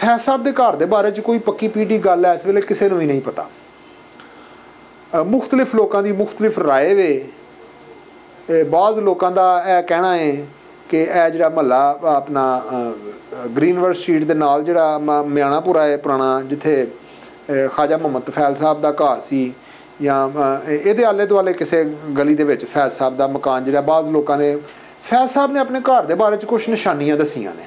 ਫੈਜ਼ ਸਾਹਿਬ ਦੇ ਘਰ ਦੇ ਬਾਰੇ 'ਚ ਕੋਈ ਪੱਕੀ ਪੀਟੀ ਗੱਲ ਹੈ ਇਸ ਵੇਲੇ ਕਿਸੇ ਨੂੰ ਵੀ ਨਹੀਂ ਪਤਾ। ਅ, ਮੁxtਲਿਫ ਲੋਕਾਂ ਦੀ ਮੁxtਲਿਫ ਰਾਏ ਵੇ ਇਹ ਬਾਜ਼ ਲੋਕਾਂ ਦਾ ਇਹ ਕਹਿਣਾ ਹੈ ਕਿ ਇਹ ਜਿਹੜਾ ਮਹੱਲਾ ਆਪਣਾ ਗ੍ਰੀਨਵਰਡ ਸਟਰੀਟ ਦੇ ਨਾਲ ਜਿਹੜਾ ਮ- ਮਿਆਣਾਪੁਰਾ ਹੈ ਪੁਰਾਣਾ ਜਿੱਥੇ ਅ, ਖਾਜਾ ਮੁਹੰਮਦ ਫੈਲ ਸਾਹਿਬ ਦਾ ਘਰ ਸੀ ਜਾਂ ਇਹਦੇ ਆਲੇ ਦੁਆਲੇ ਕਿਸੇ ਗਲੀ ਦੇ ਵਿੱਚ ਫੈਜ਼ ਸਾਹਿਬ ਦਾ ਮਕਾਨ ਜਿਹੜਾ ਬਾਜ਼ ਲੋਕਾਂ ਨੇ ਫੈਜ਼ ਸਾਹਿਬ ਨੇ ਆਪਣੇ ਘਰ ਦੇ ਬਾਰੇ 'ਚ ਕੁਝ ਨਿਸ਼ਾਨੀਆਂ ਦੱਸੀਆਂ ਨੇ।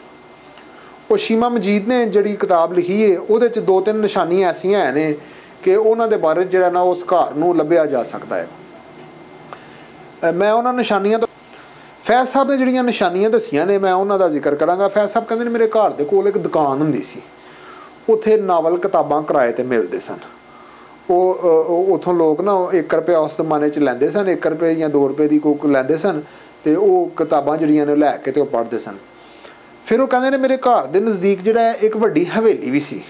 ਉਹ ਸ਼ੀਮਾ ਮਜੀਦ ਨੇ ਜਿਹੜੀ ਕਿਤਾਬ ਲਿਖੀ ਹੈ ਉਹਦੇ 'ਚ ਦੋ ਤਿੰਨ ਨਿਸ਼ਾਨੀਆਂ ਐਸੀਆਂ ਨੇ ਕਿ ਉਹਨਾਂ ਦੇ ਬਾਰੇ ਜਿਹੜਾ ਨਾ ਉਸ ਘਰ ਨੂੰ ਲੱਭਿਆ ਜਾ ਸਕਦਾ ਹੈ ਮੈਂ ਉਹਨਾਂ ਨਿਸ਼ਾਨੀਆਂ ਤੋਂ ਫੈਜ਼ ਸਾਹਿਬ ਨੇ ਜਿਹੜੀਆਂ ਨਿਸ਼ਾਨੀਆਂ ਦੱਸੀਆਂ ਨੇ ਮੈਂ ਉਹਨਾਂ ਦਾ ਜ਼ਿਕਰ ਕਰਾਂਗਾ। ਫੈਜ਼ ਸਾਹਿਬ ਕਹਿੰਦੇ ਨੇ ਮੇਰੇ ਘਰ ਦੇ ਕੋਲ ਇੱਕ ਦੁਕਾਨ ਹੁੰਦੀ ਸੀ। ਉੱਥੇ ਨਾਵਲ ਕਿਤਾਬਾਂ ਕਿਰਾਏ ਤੇ ਮਿਲਦੇ ਸਨ। ਉਹ ਅ, ਉਥੋਂ ਲੋਕ ਨਾ 1 ਰੁਪਿਆ ਉਸ ਜ਼ਮਾਨੇ 'ਚ ਲੈਂਦੇ ਸਨ 1 ਰੁਪਏ ਜਾਂ 2 ਰੁਪਏ ਦੀ ਕੋਕ ਲੈਂਦੇ ਸਨ ਤੇ ਉਹ ਕਿਤਾਬਾਂ ਜਿਹੜੀਆਂ ਨੇ ਲੈ ਕੇ ਤੇ ਉਹ ਪੜ੍ਹਦੇ ਸਨ। ਫਿਰ ਉਹ ਕਹਿੰਦੇ ਨੇ ਮੇਰੇ ਘਰ ਦੇ ਨਜ਼ਦੀਕ ਜਿਹੜਾ ਇੱਕ ਵੱਡੀ ਹਵੇਲੀ ਵੀ ਸੀ।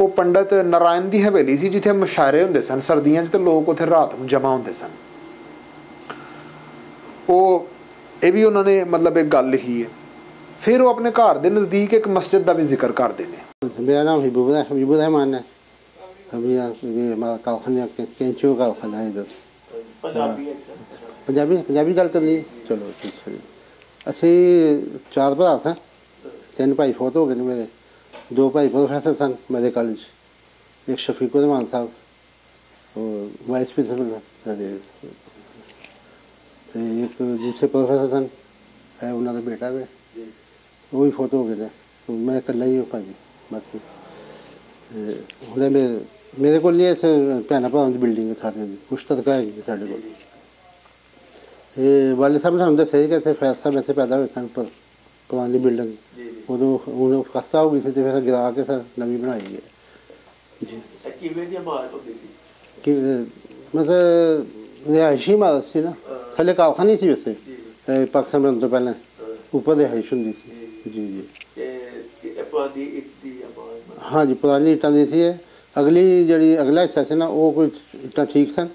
ਉਹ ਪੰਡਤ ਨਰਾਇਣ ਦੀ ਹਵੇਲੀ ਸੀ ਜਿੱਥੇ ਮੁਸ਼ਾਰੇ ਹੁੰਦੇ ਸਨ ਸਰਦੀਆਂ 'ਚ ਤੇ ਲੋਕ ਉੱਥੇ ਰਾਤ ਨੂੰ ਜਮਾ ਹੁੰਦੇ ਸਨ। ਉਹ ਇਹ ਵੀ ਉਹਨਾਂ ਨੇ ਮਤਲਬ ਇੱਕ ਗੱਲ ਲਿਖੀ ਹੈ। ਫਿਰ ਉਹ ਆਪਣੇ ਘਰ ਦੇ ਨਜ਼ਦੀਕ ਇੱਕ ਮਸਜਿਦ ਦਾ ਵੀ ਜ਼ਿਕਰ ਕਰਦੇ ਨੇ। ਮੇਰਾ ਨਾਮ ਹਿਬੂਬੁਰ ਹਿਬੂਬੁਰ ਰਹਿਮਾਨ ਹੈ। ਅਭੀ ਇਹ ਮਾ ਕਾਲਖਾਨਾ ਕੈਂਚੋ ਕਾਲਖਾਨਾ ਹੈ ਇਧਰ। ਪੰਜਾਬੀ ਪੰਜਾਬੀ ਪੰਜਾਬੀ ਗੱਲ ਕਰਨੀ ਚਲੋ ਠੀਕ ਹੈ। ਅਸੀਂ ਚਾਰ ਭਰਾ ਸਾਂ। ਤਿੰਨ ਭਾਈ ਫੌਤ ਹੋ ਗਏ ਨੇ ਮੇਰੇ। ਦੋ ਭਾਈ ਪ੍ਰੋਫੈਸਰ ਸਨ ਮੇਰੇ ਕਾਲਜ ਇੱਕ ਸ਼ਫੀਕੁਰ ਰਹਿਮਾਨ ਸਾਹਿਬ। ਉਹ ਵਾਈਸ ਪ੍ਰਿੰਸੀਪਲ ਸਾਡੇ। ਤੇ ਇੱਕ ਦੂਸਰੇ ਪ੍ਰੋਫੈਸਰ ਸਨ। ਹੈ ਉਹਨਾਂ ਦਾ ਬੇਟਾ ਵੀ। ਉਹ ਵੀ ਫੌਤ ਹੋ ਗਏ ਨੇ। ਮੈਂ ਇਕੱਲਾ ਹੀ ਹਾਂ ਭਾਜੀ। ਬਾਕੀ ਤੇ ਹੁਣੇ ਮੇਰੇ ਮੇਰੇ ਕੋਲ ਨਹੀਂ ਹੈ ਇੱਥੇ ਭੈਣਾਂ ਭਰਾਵਾਂ ਦੀ ਬਿਲਡਿੰਗ ਸਾਰੇ ਦੀ। ਮੁਸ਼ਤਰਕਾ ਹੈਗੀ ਹੈ ਸਾਡੇ ਕੋਲ। ਇਹ ਵਾਲੇ ਸਾਹਿਬ ਨੇ ਸਾਨੂੰ ਦੱਸਿਆ ਸੀ ਕਿ ਇੱਥੇ ਫੈਜ਼ ਸਾਹਿਬ ਇੱਥੇ ਪੈਦਾ ਹੋਏ ਸਨ ਪੁਰਾਣੀ ਬਿਲਡਿੰਗ। ਉਦੋਂ ਹੁਣ ਖਸਤਾ ਹੋ ਗਈ ਸੀ ਤੇ ਫਿਰ ਗਿਰਾ ਕੇ ਸਰ ਨਵੀਂ ਬਣਾਈ ਹੈ। ਜੀ। ਕਿਵੇਂ ਦੀ ਇਮਾਰਤ ਹੁੰਦੀ ਸੀ? ਕਿ ਮਤਲਬ ਰਿਹਾਇਸ਼ੀ ਇਮਾਰਤ ਸੀ ਨਾ। ਥੱਲੇ ਕਾਰਖਾਨੇ ਸੀ ਇਹ ਪਾਕਿਸਤਾਨ ਬਣਨ ਤੋਂ ਪਹਿਲਾਂ ਉੱਪਰ ਰਿਹਾਇਸ਼ ਹੁੰਦੀ ਸੀ। ਜੀ ਜੀ। ਹਾਂ ਜੀ। ਪੁਰਾਣੀ ਇੱਟਾਂ ਦੀ ਸੀ ਇਹ। ਅਗਲੀ ਜਿਹੜੀ ਅਗਲਾ ਹਿੱਸਾ ਸੀ ਨਾ ਉਹ ਕੋਈ ਇੱਟਾਂ ਠੀਕ ਸਨ।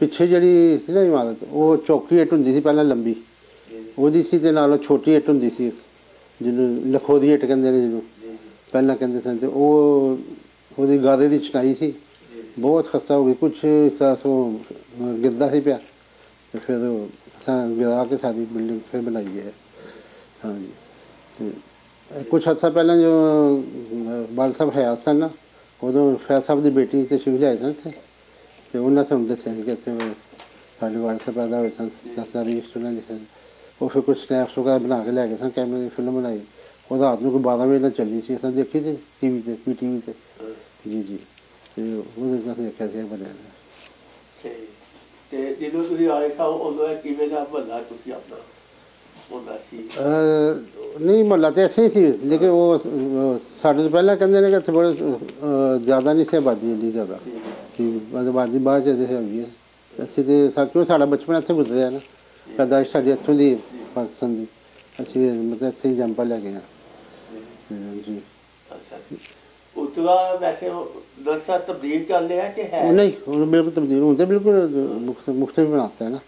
ਪਿੱਛੇ ਜਿਹੜੀ ਸੀ ਨਾ ਇਮਾਰਤ ਉਹ ਚੌਕੀ ਇੱਟ ਹੁੰਦੀ ਸੀ ਪਹਿਲਾਂ ਲੰਬੀ। ਉਹਦੀ ਸੀ ਤੇ ਨਾਲੋਂ ਛੋਟੀ ਇੱਟ ਹੁੰਦੀ ਸੀ। ਜਿਹਨੂੰ ਲਖੋ ਦੀ ਇੱਟ ਕਹਿੰਦੇ ਨੇ ਜਿਹਨੂੰ। ਪਹਿਲਾਂ ਕਹਿੰਦੇ ਸਨ ਤੇ ਉਹ, ਉਹਦੀ ਗਾਦੇ ਦੀ ਚਟਾਈ ਸੀ। ਬਹੁਤ ਖਸਤਾ ਹੋ ਗਈ। ਕੁਝ ਹਿੱਸਾ ਸੋ ਗਿਰਦਾ ਸੀ ਪਿਆ। ਤੇ ਫਿਰ ਅਸਾਂ ਗਿਰਾ ਕੇ ਸਾਡੀ ਬਿਲਡਿੰਗ ਫਿਰ ਬਣਾਈ ਹੈ। ਹਾਂਜੀ। ਤੇ ਕੁਝ ਹੱਥਾਂ ਪਹਿਲਾਂ ਜੋ ਬਾਲ ਸਾਹਿਬ ਹੈ ਸਨ ਨਾ, ਉਦੋਂ ਫੈਜ਼ ਸਾਹਿਬ ਦੀ ਬੇਟੀ ਤੇ ਸ਼ਿਵ ਜਾਏ ਸਨ ਇੱਥੇ। ਤੇ ਉਹਨਾਂ ਸਾਨੂੰ ਦੱਸਿਆ ਸੀ ਕਿ ਇੱਥੇ ਸਾਡੇ ਵਾਲ ਸਾਹਿਬ ਪੈਦਾ ਹੋਏ ਸਨ ਦਸ ਸੁਣਾ ਲਿਖਿਆ ਸੀ। ਉਹ ਫਿਰ ਕੁਝ ਸਨੈਪਸ ਵਗੈਰਾ ਬਣਾ ਕੇ ਲੈ ਗਏ ਸਨ ਕੈਮਰੇ ਦੀ ਫਿਲਮ ਬਣਾਈ ਉਹ ਰਾਤ ਨੂੰ ਕੋਈ 12 ਵਜੇ ਨਾਲ ਚੱਲੀ ਸੀ ਅਸਾਂ ਦੇਖੀ ਸੀ ਟੀਵੀ ਤੇ ਪੀ ਟੀਵੀ ਤੇ ਜੀ ਜੀ ਤੇ ਉਹਦੇ ਅਸੀਂ ਦੇਖਿਆ ਸੀ ਬਣਿਆ ਤੇ ਜਦੋਂ ਤੁਸੀਂ ਆਏ ਤਾਂ ਉਦੋਂ ਕਿਵੇਂ ਦਾ ਮਹੱਲਾ ਤੁਸੀਂ ਆਪਣਾ ਨਹੀਂ ਮੁਹੱਲਾ ਤੇ ਐਸੇ ਹੀ ਸੀ ਲੇਕਿਨ ਉਹ ਸਾਡੇ ਤੋਂ ਪਹਿਲਾਂ ਕਹਿੰਦੇ ਨੇ ਕਿ ਇੱਥੇ ਬੜੇ ਜ਼ਿਆਦਾ ਨਹੀਂ ਸੀ ਆਬਾਦੀ ਇੰਨੀ ਜ਼ਿਆਦਾ ਕਿ ਆਬਾਦੀ ਬਾਅਦ ਚ ਦੇ ਹੋਈ ਹੈ ਅਸੀਂ ਤੇ ਸਾਕਿਓ ਸਾਡਾ ਬਚਪਨ ਇੱਥੇ ਗੁਜ਼ਰਿਆ ਨਾ ਪੈਦਾਇਸ਼ ਸਾਡੀ ਇੱਥੋਂ ਦੀ ਪਾਕਿਸਤਾਨ ਦੀ। ਅਸੀਂ ਮਤਲਬ ਇੱਥੇ ਹੀ ਜੰਪਾ ਲੈ ਗਏ ਹਾਂ ਜੀ ਉਤਵਾ ਵੈਸੇ ਨਕਸ਼ਾ ਤਬਦੀਲ ਕਰ ਲਿਆ ਕਿ ਹੈ? ਨਹੀਂ ਉਹ ਬਿਲਕੁਲ ਤਬਦੀਲ ਹੁੰਦੇ ਬਿਲਕੁਲ ਮੁਖਤਲਿਫ ਬਣਾਤਾ ਹੈ ਨਾ।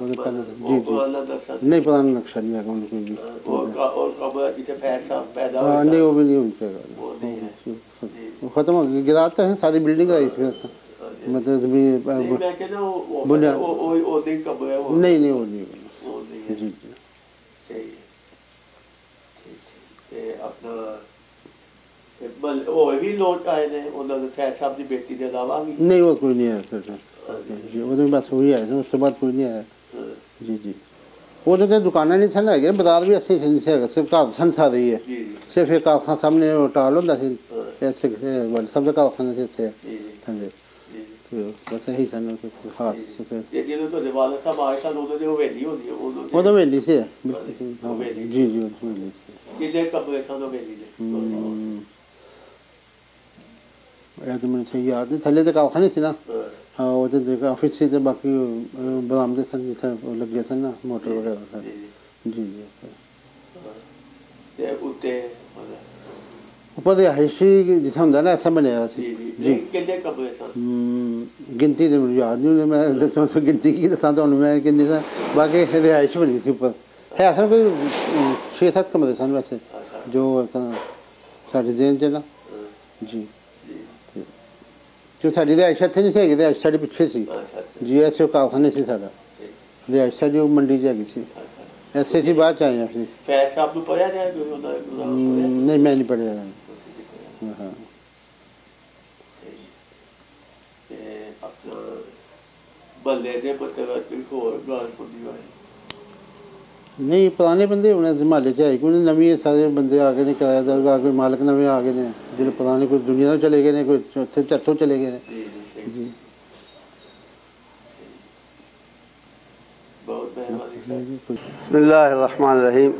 ਉਹਦੇ ਪਹਿਲੇ ਜੀ ਜੀ। ਪੁਰਾਣਾ ਨਕਸ਼ਾ ਨਹੀਂ ਨਕਸ਼ਾ ਨਹੀਂ ਹੈਗਾ ਉਹਨੂੰ ਕੋਈ ਵੀ। ਉਹ ਕ- ਉਹ ਕਬਰ ਜਿੱਥੇ ਫੈਸਲਾ ਪੈਦਾ ਹੋਇਆ ਨਹੀਂ ਉਹ ਵੀ ਨਹੀਂ ਹੁੰਦਾ ਉਹ ਨਹੀਂ ਹੈ। ਹੈਗਾ ਉਹ ਖਤਮ ਹੋ ਗਈ। ਗਿਰਾਤ ਹੈ ਸਾਰੀ ਬਿਲਡਿੰਗ ਆਈ ਮਤਲਬ ਵੀ ਮੈਂ ਕਹਿੰਦਾ ਉਹ ਉਹ ਉਹਦੀ ਕਬਰ ਹੈ ਨਹੀਂ ਨਹੀਂ ਉਹ ਨਹੀਂ ਉਹ ਨਹੀਂ ਜੀ ਤੇ ਆਪਣਾ ਬਲ ਉਹ ਵੀ ਲੋਟ ਆਏ ਨੇ ਉਹਨਾਂ ਦੇ ਫੈਸਲਾ ਸਾਹਿਬ ਦੀ ਬੇਟੀ ਦੇ ਇਲਾਵਾ ਵੀ। ਨਹੀਂ ਉਹ ਕੋਈ ਨਹੀਂ ਆਇਆ ਸਰ ਜੀ ਉਹਦੇ ਬਸ ਉਹੀ ਆਇਆ ਉਸ ਤੋਂ ਬਾਅਦ ਕੋਈ ਨਹੀਂ ਆਇਆ। ਜੀ ਜੀ। ਉਹਦੇ ਤੇ ਦੁਕਾਨਾਂ ਨਹੀਂ ਸਨ ਹੈਗੇ ਬਾਜ਼ਾਰ ਵੀ ਅਸੀਂ ਨਹੀਂ ਸੀ ਹੈਗਾ ਸਿਰਫ ਘਰ ਸਨ ਸਾਰੇ ਹੀ ਸਿਰਫ ਇੱਕ ਕਾਰਖਾਨਾ ਸਾਹਮਣੇ ਉਹ ਟਾਲ ਹੁੰਦਾ ਸੀ। ਇੱਥੇ ਵੱਲ ਸਭ ਦਾ ਕਾਰਖਾਨਾ ਸੀ ਇੱਥੇ। ਤੇ ਬਸ ਇਹੀ ਸਨ ਖਾਸ ਤੇ ਤੇ ਜਦੋਂ ਤੁਹਾਡੇ ਵਾਲਦ ਸਾਹਿਬ ਆਏ ਸਨ ਉਦੋਂ ਦੀ ਹਵੇਲੀ ਹੁੰਦੀ ਹੈ ਉਦੋਂ ਦੀ- ਉਹਦਾ ਵੇਲੀ ਸੀ। ਹਾਂ, ਹਵੇਲੀ। ਜੀ ਜੀ ਉਹ ਵੇਲੀ ਸੀ। ਕਿੰਨੇ ਕਮਰੇ ਸਨ ਹਵੇਲੀ ਦੇ। ਇਹ ਤਾਂ ਮੈਨੂੰ ਸਹੀ ਯਾਦ ਨਹੀਂ। ਥੱਲੇ ਤੇ ਕਾਰਖਾਨੇ ਸੀ ਨਾ। ਹਾਂ। ਉਹ ਤੇ ਦੇਖ ਆਫਿਸ ਸੀ ਤੇ ਬਾਕੀ ਬਰਾਮਦੇ ਸਨ ਜਿੱਥੇ ਲੱਗੇ ਸਨ ਨਾ ਮੋਟਰ ਵਗੈਰਾ ਸਨ। ਜੀ ਜੀ। ਤੇ ਉੱਤੇ ਉੱਪਰ ਦੇ ਹਾਇਸ਼ੀ ਜਿੱਥੇ ਹੁੰਦਾ ਨਾ ਐਸਾ ਬਣਿਆ ਜੀ ਸੀ ਜੀ ਜੀ ਕਿੰਨੇ ਸਨ ਹਮ, ਗਿਣਤੀ ਤੇ ਮੈਨੂੰ ਯਾਦ ਨਹੀਂ ਮੈਂ ਦੱਸਾਂ ਤਾਂ ਗਿਣਤੀ ਕੀ ਦੱਸਾਂ ਤੁਹਾਨੂੰ ਮੈਂ ਕਿੰਨੀ ਦਾ ਬਾਕੀ ਰਿਹਾਇਸ਼ ਬਣੀ ਸੀ ਉੱਪਰ ਹੈ ਅਸਲ ਕੋਈ 6-7 ਕਮਰੇ ਸਨ ਵੈਸੇ ਜੋ ਸਾਡੇ ਦੇਣ ਚ ਨਾ ਜੀ ਜੀ ਸਾਡੀ ਰਿਹਾਇਸ਼ ਇੱਥੇ ਨਹੀਂ ਸੀ ਹੈਗੀ ਰਿਹਾਇਸ਼ ਸਾਡੇ ਪਿੱਛੇ ਸੀ ਜੀ ਐਸਓ ਕਾਰਖਾਨੇ ਸੀ ਸਾਡਾ ਰਿਹਾਇਸ਼ ਉਹ ਮੰਡੀ 'ਚ ਹੈਗੀ ਸੀ ਇੱਥੇ ਸੀ ਬਾਅਦ ਚ ਆਏ ਅਸੀਂ ਸਾਹਿਬ ਨੂੰ ਪੜਿਆ? ਨਹੀਂ ਮੈਂ ਨਹੀਂ ਪੜਿਆ ਬੱਲੇ ਦੇ ਮਤਲਬ ਕੋਈ ਹੋਰ ਗੱਲ ਸੁਣੀ ਹੋਈ ਨਹੀਂ ਪੁਰਾਣੇ ਬੰਦੇ ਹੁਣ ਹਿਮਾਲੇ ਚ ਆਏ ਕੋਈ ਨਵੀਂ ਸਾਰੇ ਬੰਦੇ ਆ ਗਏ ਨੇ ਕਿਰਾਏਦਾਰ ਆ ਕੋਈ ਮਾਲਕ ਨਵੇਂ ਆ ਗਏ ਨੇ ਜਿਹੜੇ ਪੁਰਾਣੇ ਕੋਈ ਦੁਨੀਆ ਤੋਂ ਚਲੇ ਗਏ ਨੇ ਕੋਈ ਉੱਥੇ ਝੱਥੋਂ ਚਲੇ ਗਏ ਨੇ ਜੀ ਜੀ ਸਹੀ। ਜੀ ਬਹੁਤ ਮਿਹਰਬਾਨੀ ਸਰ ਨਹੀਂ ਜੀ, ਕੋਈ बसमीम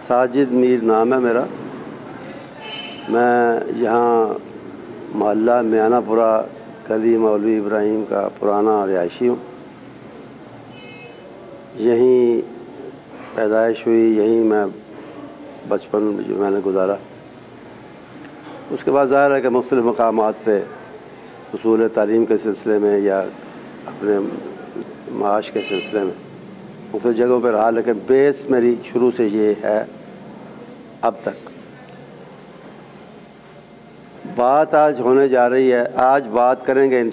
साजिद मीर नाम है मेरा मैं यहाँ मोहल्ला मियानापुरा गली मौलवी इब्राहिम का पुराना रिहायशी हूँ। यहीं पैदाइश हुई, यहीं मैं बचपन जो मैंने गुजारा। उसके बाद ज़ाहिर है कि मुख्तलिफ़ मकाम पे असूल तालीम के सिलसिले में या अपने माश के सिलसिले में मुख्तु जगहों पर रहा, लेकिन बेस मेरी शुरू से ये है, अब तक। बात आज होने जा रही है। आज बात करेंगे इन